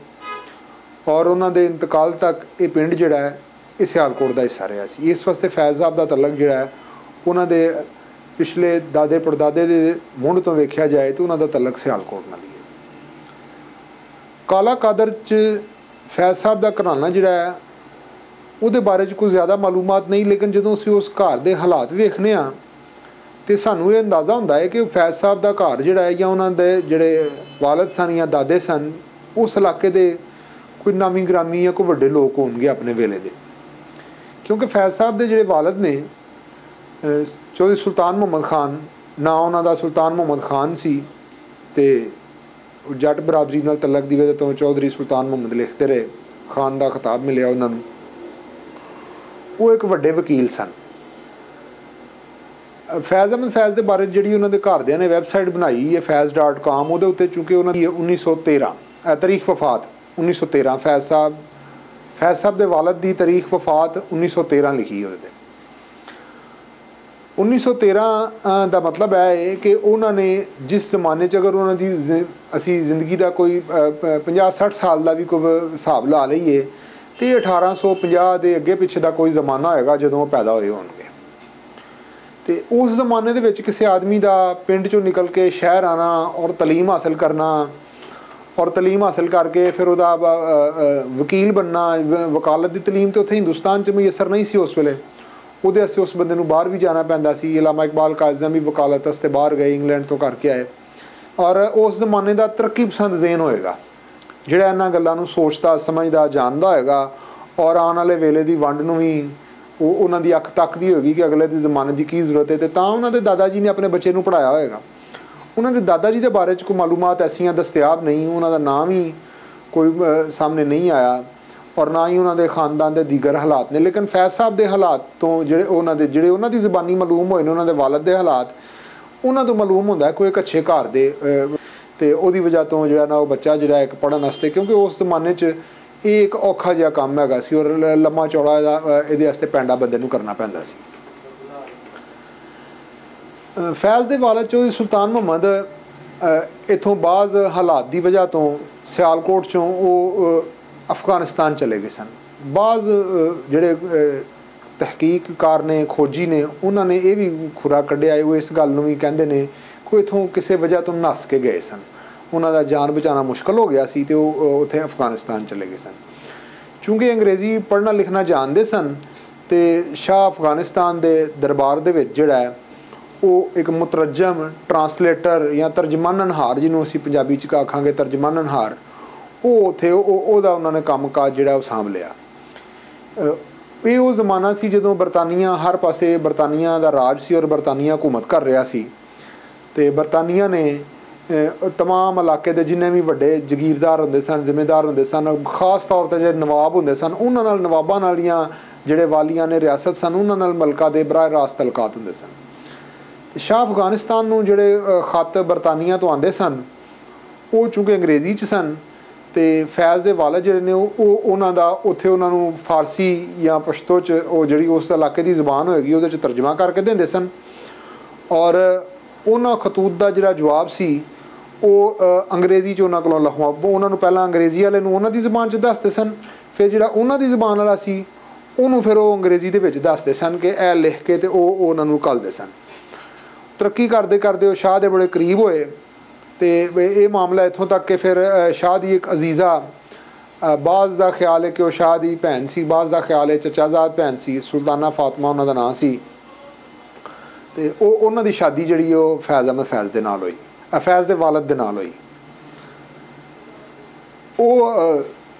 ਔਰ ਉਹਨਾਂ ਦੇ ਇੰਤਕਾਲ ਤੱਕ ਇਹ ਪਿੰਡ ਜਿਹੜਾ ਹੈ, ਇਹ ਸਿਆਲਕੋਟ ਦਾ ਹਿੱਸਾ ਰਿਹਾ ਸੀ। ਇਸ ਵਾਸਤੇ ਫੈਜ਼ ਸਾਹਿਬ ਦਾ ਤਲਕ ਜਿਹੜਾ ਹੈ, ਉਹਨਾਂ ਦੇ ਪਿਛਲੇ ਦਾਦੇ ਪੜਦਾਦੇ ਦੇ ਮੁੰਡ ਤੋਂ ਵੇਖਿਆ ਜਾਏ ਤਾਂ ਉਹਨਾਂ ਦਾ ਤਲਕ ਸਿਆਲਕੋਟ ਨਾਲ ਹੀ ਹੈ। ਕਾਲਾ ਕਾਦਰ ਚ ਫੈਜ਼ ਸਾਹਿਬ ਦਾ ਘਰਾਣਾ ਜਿਹੜਾ ਹੈ, ਉਹਦੇ ਬਾਰੇ ਚ ਕੋਈ ਜ਼ਿਆਦਾ ਮਾਲੂਮਾਤ ਨਹੀਂ, ਲੇਕਿਨ ਜਦੋਂ ਅਸੀਂ ਉਸ ਘਰ ਦੇ ਹਾਲਾਤ ਵੇਖਨੇ ਆ ਤੇ ਸਾਨੂੰ ਇਹ ਅੰਦਾਜ਼ਾ ਹੁੰਦਾ ਹੈ ਕਿ ਫੈਜ਼ ਸਾਹਿਬ ਦਾ ਘਰ ਜਿਹੜਾ ਹੈ ਜਾਂ ਉਹਨਾਂ ਦੇ ਜਿਹੜੇ ਵਾਲਦ ਸਨ ਜਾਂ ਦਾਦੇ ਸਨ, ਉਸ ਇਲਾਕੇ ਦੇ ਕੋਈ ਨਾਮੀ ਗ੍ਰਾਮੀ ਜਾਂ ਕੋਈ ਵੱਡੇ ਲੋਕ ਹੋਣਗੇ ਆਪਣੇ ਵੇਲੇ ਦੇ। ਕਿਉਂਕਿ ਫੈਜ਼ ਸਾਹਿਬ ਦੇ ਜਿਹੜੇ ਵਾਲਦ ਨੇ, ਅਹ ਚੌਧਰੀ ਸੁਲਤਾਨ ਮੁਹੰਮਦ ਖਾਨ, ਨਾ ਉਹਨਾਂ ਦਾ ਸੁਲਤਾਨ ਮੁਹੰਮਦ ਖਾਨ ਸੀ, ਤੇ ਜੱਟ ਬਰਾਦਰੀ ਨਾਲ ਤਲਕ ਦੀ ਵਜ੍ਹਾ ਤੋਂ ਚੌਧਰੀ ਸੁਲਤਾਨ ਮੁਹੰਮਦ ਲਿਖਦੇ ਰਹੇ। ਖਾਨ ਦਾ ਖਿਤਾਬ ਮਿਲਿਆ ਉਹਨਾਂ ਨੂੰ। ਉਹ ਇੱਕ ਵੱਡੇ ਵਕੀਲ ਸਨ। ਫੈਜ਼ ਅਹਿਮਦ ਫੈਜ਼ ਦੇ ਬਾਰੇ ਜਿਹੜੀ ਉਹਨਾਂ ਦੇ ਘਰਦਿਆਂ ਨੇ ਵੈਬਸਾਈਟ ਬਣਾਈ ਹੈ faiz.com ਉਹਦੇ ਉੱਤੇ ਚੂੰਕਿ ਉਹਨਾਂ ਦੀ 1913 ਅਹ ਤਰੀਖ ਵਫਾਤ 1913 ਫੈਜ਼ ਸਾਹਿਬ ਫੈਜ਼ ਸਾਹਿਬ ਦੇ ਵਾਲਦ ਦੀ ਤਾਰੀਖ ਵਫਾਤ 1913 ਲਿਖੀ ਉਹਦੇ ਤੇ। 1913 ਅ, ਦਾ ਮਤਲਬ ਹੈ ਕਿ ਉਹਨਾਂ ਨੇ ਜਿਸ ਜ਼ਮਾਨੇ 'ਚ ਅਗਰ ਉਹਨਾਂ ਦੀ ਜ਼ਿ- ਅਸੀਂ ਜ਼ਿੰਦਗੀ ਦਾ ਕੋਈ 50-60 ਸਾਲ ਦਾ ਵੀ ਕੋਈ ਹਿਸਾਬ ਲਾ ਲਈਏ ਤੇ 1850 ਦੇ ਅੱਗੇ ਪਿੱਛੇ ਦਾ ਕੋਈ ਜ਼ਮਾਨਾ ਹੋਏਗਾ ਜਦੋਂ ਉਹ ਪੈਦਾ ਹੋਏ ਹੋਣਗੇ। ਤੇ ਉਸ ਜ਼ਮਾਨੇ ਦੇ ਵਿੱਚ ਕਿਸੇ ਆਦਮੀ ਦਾ ਪਿੰਡ ਚੋਂ ਨਿਕਲ ਕੇ ਸ਼ਹਿਰ ਆਣਾ ਔਰ ਤਾਲੀਮ ਹਾਸਲ ਕਰਨਾ ਔਰ ਤਾਲੀਮ ਹਾਸਲ ਕਰਕੇ ਫਿਰ ਉਹਦਾ ਵਕੀਲ ਬੰਨਾ ਵਕਾਲਤ ਦੀ ਤਾਲੀਮ ਤੇ ਉੱਥੇ ਹਿੰਦੁਸਤਾਨ 'ਚ ਮੁਯਸਰ ਨਹੀਂ ਸੀ ਉਸ ਵੇਲੇ। ਉਹਦੇ ਵਾਸਤੇ ਉਸ ਬੰਦੇ ਨੂੰ ਬਾਹਰ ਵੀ ਜਾਣਾ ਪੈਂਦਾ ਸੀ। ਇਲਾਮਾ ਇਕਬਾਲ ਕਾਜ਼ਮ ਵੀ ਵਕਾਲਤ ਵਾਸਤੇ ਬਾਹਰ ਗਏ ਇੰਗਲੈਂਡ ਤੋਂ ਕਰਕੇ ਆਏ। ਔਰ ਉਸ ਜ਼ਮਾਨੇ ਦਾ ਤਰੱਕੀ ਪਸੰਦ ਜ਼ੇਨ ਹੋਏਗਾ। ਜਿਹੜਾ ਇਹਨਾਂ ਗੱਲਾਂ ਨੂੰ ਸੋਚਦਾ, ਸਮਝਦਾ, ਜਾਣਦਾ ਹੋਏਗਾ ਔਰ ਆਉਣ ਵਾਲੇ ਵੇਲੇ ਦੀ ਵੰਡ ਨੂੰ ਵੀ ਉਹ ਉਹਨਾਂ ਦੀ ਅੱਖ ਤੱਕਦੀ ਹੋਏਗੀ ਕਿ ਅਗਲੇ ਦੇ ਜ਼ਮਾਨੇ ਦੀ ਕੀ ਜ਼ਰੂਰਤ ਹੈ ਤੇ ਤਾਂ ਉਹਨਾਂ ਦੇ ਦਾਦਾ ਜੀ ਨੇ ਆਪਣੇ ਬੱਚੇ ਨੂੰ ਪੜਾਇਆ ਹੋਏਗਾ। ਉਹਨਾਂ ਦੇ ਦਾਦਾ ਜੀ ਦੇ ਬਾਰੇ ਚ ਕੋਈ ਮਾਲੂਮਾਤ ਐਸੀਆਂ ਦਸਤਿਆਬ ਨਹੀਂ, ਉਹਨਾਂ ਦਾ ਨਾਮ ਹੀ ਕੋਈ ਸਾਹਮਣੇ ਨਹੀਂ ਆਇਆ। ਔਰ ਨਾ ਹੀ ਉਹਨਾਂ ਦੇ ਖਾਨਦਾਨ ਦੇ ਦੀਗਰ ਹਾਲਾਤ ਨੇ। ਲੇਕਿਨ ਫੈਜ਼ ਸਾਹਿਬ ਦੇ ਹਾਲਾਤ ਤੋਂ ਜਿਹੜੇ ਉਹਨਾਂ ਦੇ ਜਿਹੜੇ ਉਹਨਾਂ ਦੀ ਜ਼ਬਾਨੀ ਮਾਲੂਮ ਹੋਏ ਨੇ ਉਹਨਾਂ ਦੇ ਵਾਲਦ ਦੇ ਹਾਲਾਤ ਉਹਨਾਂ ਤੋਂ ਮਾਲੂਮ ਹੁੰਦਾ ਕੋਈ ਇੱਕ ਅੱਛੇ ਘਰ ਦੇ ਅਹ, ਤੇ ਉਹਦੀ ਵਜ੍ਹਾ ਤੋਂ ਜਿਹੜਾ ਨਾ ਉਹ ਬੱਚਾ ਜਿਹੜਾ ਇੱਕ ਪੜਨ ਵਾਸਤੇ ਕਿਉਂਕਿ ਉਸ ਜ਼ਮਾਨੇ 'ਚ ਇਹ ਇੱਕ ਔਖਾ ਜਿਹਾ ਕੰਮ ਹੈਗਾ ਸੀ ਔਰ ਲੰਮਾ ਚੌੜਾ ਇਹਦੇ ਵਾਸਤੇ ਪੈਂਡਾ ਬੰਦੇ ਨੂੰ ਕਰਨਾ ਪੈਂਦਾ ਸੀ। ਫੈਜ਼ ਦੇ ਵਾਲਦ ਚੋਂ ਸੁਲਤਾਨ ਮੁਹੰਮਦ ਅ, ਇੱਥੋਂ ਬਾਜ਼ ਹਾਲਾਤ ਦੀ ਵਜ੍ਹਾ ਤੋਂ ਸਿਆਲਕੋਟ ਚੋਂ ਉਹ ਅਫਗਾਨਿਸਤਾਨ ਚਲੇ ਗਏ ਸਨ। ਬਾਜ਼ ਜਿਹੜੇ ਅ, ਤਹਿਕੀਕਕਾਰ ਨੇ ਖੋਜੀ ਨੇ ਉਹਨਾਂ ਨੇ ਇਹ ਵੀ ਖੁਰਾ ਕੱਢਿਆ ਉਹ ਇਸ ਗੱਲ ਨੂੰ ਵੀ ਕਹਿੰਦੇ ਨੇ ਕੋਈ ਇਥੋਂ ਕਿਸੇ ਵਜ੍ਹਾ ਤੋਂ ਨੱਸ ਕੇ ਗਏ ਸਨ। ਉਹਨਾਂ ਦਾ ਜਾਨ ਬਚਾਉਣਾ ਮੁਸ਼ਕਲ ਹੋ ਗਿਆ ਸੀ ਤੇ ਉਹ ਉੱਥੇ ਅਫਗਾਨਿਸਤਾਨ ਚਲੇ ਗਏ ਸਨ। ਚੂੰਕਿ ਅੰਗਰੇਜ਼ੀ ਪੜ੍ਹਨਾ ਲਿਖਣਾ ਜਾਣਦੇ ਸਨ ਤੇ ਸ਼ਾਹ ਅਫਗਾਨਿਸਤਾਨ ਦੇ ਦਰਬਾਰ ਦੇ ਵਿੱਚ ਜਿਹੜਾ ਹੈ ਉਹ ਇੱਕ ਮੁਤਰਜਮ ਟਰਾਂਸਲੇਟਰ ਜਾਂ ਤਰਜਮਾਨਨਹਾਰ ਜਿਹਨੂੰ ਅਸੀਂ ਪੰਜਾਬੀ ਚ ਆਖਾਂਗੇ ਤਰਜਮਾਨਨਹਾਰ ਉਹ ਉਥੇ ਉਹ ਉਹਦਾ ਉਹਨਾਂ ਨੇ ਕੰਮਕਾਜ ਜਿਹੜਾ ਉਹ ਸਾਂਭ ਲਿਆ। ਇਹ ਉਹ ਜ਼ਮਾਨਾ ਸੀ ਜਦੋਂ ਬਰਤਾਨੀਆ ਹਰ ਪਾਸੇ ਬਰਤਾਨੀਆ ਦਾ ਰਾਜ ਸੀ ਔਰ ਬਰਤਾਨੀਆ ਹਕੂਮਤ ਕਰ ਰਿਹਾ ਸੀ। ਤੇ ਬਰਤਾਨੀਆ ਨੇ ਅਹ, ਤਮਾਮ ਇਲਾਕੇ ਦੇ ਜਿੰਨੇ ਵੀ ਵੱਡੇ ਜ਼ਗੀਰਦਾਰ ਹੁੰਦੇ ਸਨ ਜ਼ਿੰਮੇਦਾਰ ਹੁੰਦੇ ਸਨ ਖਾਸ ਤੌਰ ਤੇ ਜਿਹੜੇ ਨਵਾਬ ਹੁੰਦੇ ਸਨ ਉਹਨਾਂ ਨਾਲ ਨਵਾਬਾਂ ਨਾਲੀਆਂ ਜਿਹੜੇ ਵਾਲੀਆਂ ਨੇ ਰਿਆਸਤ ਸਨ ਉਹਨਾਂ ਨਾਲ ਮਲਕਾ ਦੇ ਬਰਾਹ ਰਾਸਤ ਤਲਕਾਤ ਹੁੰਦੇ ਸਨ। ਤੇ ਸ਼ਾਹ ਅਫਗਾਨਿਸਤਾਨ ਨੂੰ ਜਿਹੜੇ ਖਤ ਬਰਤਾਨੀਆ ਤੋਂ ਆਉਂਦੇ ਸਨ ਉਹ ਚੂੰਕਿ ਅੰਗਰੇਜ਼ੀ ਚ ਸਨ ਤੇ ਫੈਜ਼ ਦੇ ਵਾਲਦ ਜਿਹੜੇ ਨੇ ਉਹ ਉਹਨਾਂ ਦਾ ਉੱਥੇ ਉਹਨਾਂ ਨੂੰ ਫਾਰਸੀ ਜਾਂ ਪਸ਼ਤੋ ਚ ਉਹ ਜਿਹੜੀ ਉਸ ਇਲਾਕੇ ਦੀ ਜ਼ੁਬਾਨ ਹੋਏਗੀ, ਉਹਦੇ ਚ ਤਰਜਮਾ ਕਰਕੇ ਦਿੰਦੇ ਸਨ। ਔਰ ਉਹਨਾਂ ਖਤੂਤ ਦਾ ਜਿਹੜਾ ਜਵਾਬ ਸੀ, ਉਹ ਅੰਗਰੇਜ਼ੀ ਚ ਉਹਨਾਂ ਕੋਲੋਂ ਲਖਵਾ ਉਹਨਾਂ ਨੂੰ ਪਹਿਲਾਂ ਅੰਗਰੇਜ਼ੀ ਵਾਲੇ ਨੂੰ ਉਹਨਾਂ ਦੀ ਜ਼ੁਬਾਨ ਚ ਦੱਸਦੇ ਸਨ, ਫਿਰ ਜਿਹੜਾ ਉਹਨਾਂ ਦੀ ਜ਼ੁਬਾਨ ਵਾਲਾ ਸੀ, ਉਹਨੂੰ ਫਿਰ ਉਹ ਅੰਗਰੇਜ਼ੀ ਦੇ ਵਿੱਚ ਦੱਸਦੇ ਸਨ ਕਿ ਇਹ ਲਿਖ ਕੇ ਤੇ ਉਹ ਉਹਨਾਂ ਨੂੰ ਕੱਲਦੇ ਸਨ। ਤਰੱਕੀ ਕਰਦੇ ਕਰਦੇ ਉਹ ਸ਼ਾਹ ਦੇ ਬੜੇ ਕਰੀਬ ਹੋਏ। ਤੇ ਇਹ ਮਾਮਲਾ ਇੱਥੋਂ ਤੱਕ ਕਿ ਫਿਰ ਸ਼ਾਹ ਦੀ ਇੱਕ ਅਜ਼ੀਜ਼ਾ ਬਾਜ਼ ਦਾ ਖਿਆਲ ਹੈ ਕਿ ਉਹ ਸ਼ਾਹ ਦੀ ਭੈਣ ਸੀ, ਬਾਜ਼ ਦਾ ਖਿਆਲ ਹੈ ਚਚਾਜ਼ਾਦ ਭੈਣ ਸੀ, ਸੁਲਤਾਨਾ ਫਾਤਮਾ ਉਹਨਾਂ ਦਾ ਨਾਂ ਸੀ। ਤੇ ਉਹ ਉਹਨਾਂ ਦੀ ਸ਼ਾਦੀ ਜਿਹੜੀ ਉਹ ਫੈਜ਼ ਅਹਿਮਦ ਫੈਜ਼ ਦੇ ਨਾਲ ਹੋਈ ਫੈਜ਼ ਦੇ ਵਾਲਦ ਦੇ ਨਾਲ ਹੋਈ। ਉਹ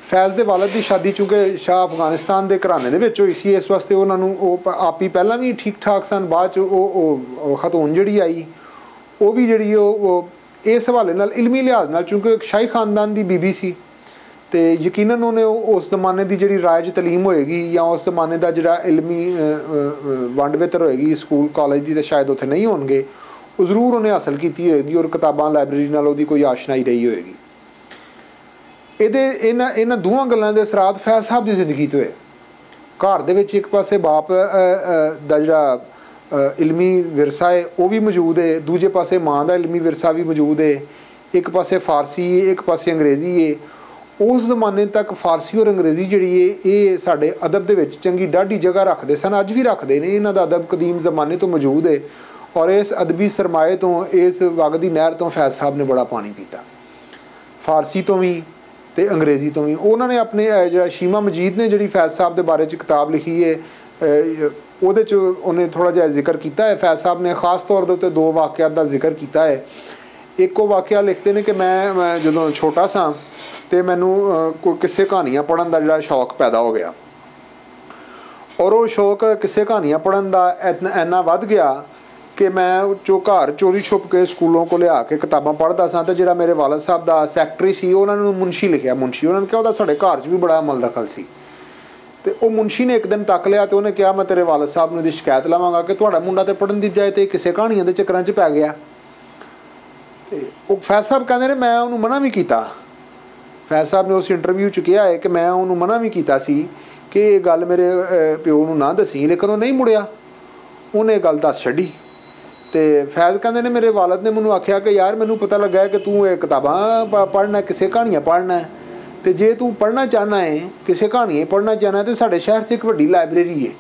ਫੈਜ਼ ਦੇ ਵਾਲਦ ਦੀ ਸ਼ਾਦੀ ਚੂੰਕਿ ਸ਼ਾਹ ਅਫਗਾਨਿਸਤਾਨ ਦੇ ਘਰਾਣੇ ਦੇ ਵਿੱਚ ਹੋਈ ਸੀ, ਇਸ ਵਾਸਤੇ ਉਹਨਾਂ ਨੂੰ ਉਹ ਪ- ਆਪ ਹੀ ਪਹਿਲਾਂ ਵੀ ਠੀਕ ਠਾਕ ਸਨ, ਬਾਅਦ ਚ ਉਹ, ਉਹ- ਉਹ ਖਤੂਨ ਜਿਹੜੀ ਆਈ, ਉਹ ਵੀ ਜਿਹੜੀ ਉਹ ਇਸ ਹਵਾਲੇ ਨਾਲ ਇਲਮੀ ਲਿਹਾਜ਼ ਨਾਲ ਕਿਉਂਕਿ ਇੱਕ ਸ਼ਾਹੀ ਖਾਨਦਾਨ ਦੀ ਬੀਬੀ ਸੀ, ਤੇ ਯਕੀਨਨ ਉਹਨੇ ਉਹ- ਉਸ ਜ਼ਮਾਨੇ ਦੀ ਜਿਹੜੀ ਰਾਜ ਤਾਲੀਮ ਹੋਏਗੀ ਜਾਂ ਉਸ ਜ਼ਮਾਨੇ ਦਾ ਜਿਹੜਾ ਇਲਮੀ ਵੰਡ ਬਿਹਤਰ ਹੋਏਗੀ, ਸਕੂਲ, ਕਾਲਜ ਦੀ ਤਾਂ ਸ਼ਾਇਦ ਉੱਥੇ ਨਹੀਂ ਹੋਣਗੇ, ਉਹ ਜ਼ਰੂਰ ਉਹਨੇ ਹਾਸਲ ਕੀਤੀ ਹੋਏਗੀ ਔਰ ਕਿਤਾਬਾਂ ਲਾਇਬ੍ਰੇਰੀ ਨਾਲ ਉਹਦੀ ਕੋਈ ਆਸ਼ਨਾਈ ਰਹੀ ਹੋਏਗੀ। ਇਹਦੇ, ਇਹਨਾਂ ਇਹਨਾਂ ਦੋਵਾਂ ਗੱਲਾਂ ਦੇ ਅਸਰਾਤ ਫੈਜ਼ ਸਾਹਿਬ ਦੀ ਜ਼ਿੰਦਗੀ ਤੋਂ ਹੋਏ ਘਰ ਦੇ ਵਿੱਚ ਇੱਕ ਪਾਸੇ ਬਾਪ ਦਾ ਜਿਹੜਾ ਇਲਮੀ ਵਿਰਸਾ ਹੈ, ਉਹ ਵੀ ਮੌਜੂਦ ਹੈ। ਦੂਜੇ ਪਾਸੇ ਮਾਂ ਦਾ ਇਲਮੀ ਵਿਰਸਾ ਵੀ ਮੌਜੂਦ ਹੈ। ਇੱਕ ਪਾਸੇ ਫਾਰਸੀ ਹੈ, ਇੱਕ ਪਾਸੇ ਅੰਗਰੇਜ਼ੀ ਹੈ। ਉਸ ਜ਼ਮਾਨੇ ਤੱਕ ਫਾਰਸੀ ਔਰ ਅੰਗਰੇਜ਼ੀ ਜਿਹੜੀ ਹੈ, ਇਹ ਸਾਡੇ ਅਦਬ ਦੇ ਵਿੱਚ ਚੰਗੀ ਡਾਢੀ ਜਗ੍ਹਾ ਰੱਖਦੇ ਸਨ। ਅੱਜ ਵੀ ਰੱਖਦੇ ਨੇ, ਇਹਨਾਂ ਦਾ ਅਦਬ ਕਦੀਮ ਜ਼ਮਾਨੇ ਤੋਂ ਮੌਜੂਦ ਹੈ। ਔਰ ਇਸ ਅਦਬੀ ਸਰਮਾਏ ਤੋਂ, ਇਸ ਵਗਦੀ ਨਹਿਰ ਤੋਂ ਫੈਜ਼ ਸਾਹਿਬ ਨੇ ਬੜਾ ਪਾਣੀ ਪੀਤਾ। ਫਾਰਸੀ ਤੋਂ ਵੀ ਤੇ ਅੰਗਰੇਜ਼ੀ ਤੋਂ ਵੀ। ਉਹਨਾਂ ਨੇ ਆਪਣੇ ਜਿਹੜਾ ਸ਼ੀਮਾ ਮਜੀਦ ਨੇ ਜਿਹੜੀ ਫੈਜ਼ ਸਾਹਿਬ ਦੇ ਬਾਰੇ ਚ ਕਿਤਾਬ ਲਿਖੀ ਹੈ ਉਹਦੇ ਚ ਉਹਨੇ ਥੋੜਾ ਜਿਹਾ ਜ਼ਿਕਰ ਕੀਤਾ ਹੈ। ਫੈਜ਼ ਸਾਹਿਬ ਨੇ ਖਾਸ ਤੌਰ ਦੇ ਉੱਤੇ ਦੋ ਵਾਕਿਆ ਦਾ ਜ਼ਿਕਰ ਕੀਤਾ ਹੈ। ਇੱਕ ਉਹ ਵਾਕਿਆ ਲਿਖਦੇ ਨੇ ਕਿ ਮੈਂ ਜਦੋਂ ਛੋਟਾ ਸਾਂ ਤੇ ਮੈਨੂੰ ਕੋਈ ਕਿਸੇ ਕਹਾਣੀਆਂ ਪੜ੍ਹਨ ਦਾ ਜਿਹੜਾ ਸ਼ੌਕ ਪੈਦਾ ਹੋ ਗਿਆ। ਔਰ ਉਹ ਸ਼ੌਕ ਕਿਸੇ ਕਹਾਣੀਆਂ ਪੜ੍ਹਨ ਦਾ ਇੰਨਾ ਵੱਧ ਗਿਆ ਕਿ ਮੈਂ ਜੋ ਘਰ ਚੋਰੀ ਛੁਪ ਕੇ ਸਕੂਲੋਂ ਕੋ ਲਿਆ ਕੇ ਕਿਤਾਬਾਂ ਪੜ੍ਹਦਾ ਸਾਂ ਤੇ ਜਿਹੜਾ ਮੇਰੇ ਵਾਲਦ ਸਾਹਿਬ ਦਾ ਸੈਕਟਰੀ ਸੀ, ਉਹਨਾਂ ਨੂੰ ਮੁੰਸ਼ੀ ਲਿਖਿਆ। ਮੁੰਸ਼ੀ ਉਹਨਾਂ ਨੇ ਕਿਹਾ ਉਹਦਾ ਸਾਡੇ ਘਰ 'ਚ ਵੀ ਬੜਾ ਅਮਲ ਦਖਲ ਸੀ। ਤੇ ਉਹ ਮੁਨਸ਼ੀ ਨੇ ਇੱਕ ਦਿਨ ਤੱਕ ਲਿਆ ਤੇ ਉਹਨੇ ਕਿਹਾ, ਮੈਂ ਤੇਰੇ ਵਾਲਦ ਸਾਹਿਬ ਨੂੰ ਦੀ ਸ਼ਿਕਾਇਤ ਲਾਵਾਂਗਾ ਕਿ ਤੁਹਾਡਾ ਮੁੰਡਾ ਤੇ ਪੜਨ ਦੀ ਬਜਾਏ ਤੇ ਕਿਸੇ ਕਹਾਣੀਆਂ ਦੇ ਚੱਕਰਾਂ 'ਚ ਪੈ ਗਿਆ। ਤੇ ਉਹ ਫੈਜ਼ ਸਾਹਿਬ ਕਹਿੰਦੇ ਨੇ, ਮੈਂ ਉਹਨੂੰ ਮਨਾ ਵੀ ਕੀਤਾ। ਫੈਜ਼ ਸਾਹਿਬ ਨੇ ਉਸ ਇੰਟਰਵਿਊ 'ਚ ਕਿਹਾ ਹੈ ਕਿ ਮੈਂ ਉਹਨੂੰ ਮਨਾ ਵੀ ਕੀਤਾ ਸੀ ਕਿ ਇਹ ਗੱਲ ਮੇਰੇ ਪਿਓ ਨੂੰ ਨਾ ਦਸੀ, ਲੇਕਿਨ ਉਹ ਨਹੀਂ ਮੁੜਿਆ। ਉਹਨੇ ਇਹ ਗੱਲ ਦੱਸ ਛੱਡੀ। ਤੇ ਫੈਜ਼ ਕਹਿੰਦੇ ਨੇ, ਮੇਰੇ ਵਾਲਦ ਨੇ ਮੈਨੂੰ ਆਖਿਆ ਕਿ ਯਾਰ ਮੈਨੂੰ ਪਤਾ ਲੱਗਾ ਕਿ ਤੂੰ ਇਹ ਕਿਤਾਬਾਂ ਪੜ੍ਹਨਾ, ਕਿਸੇ ਕਹਾਣੀਆਂ ਪੜ੍ਹਨਾ ਤੇ ਜੇ ਤੂੰ ਪੜ੍ਹਨਾ ਚਾਹਨਾ ਹੈ ਕਿਸੇ ਕਹਾਣੀ ਪੜ੍ਹਨਾ ਚਾਹਨਾ ਤੇ ਸਾਡੇ ਸ਼ਹਿਰ 'ਚ ਇੱਕ ਵੱਡੀ ਲਾਇਬ੍ਰੇਰੀ ਹੈ।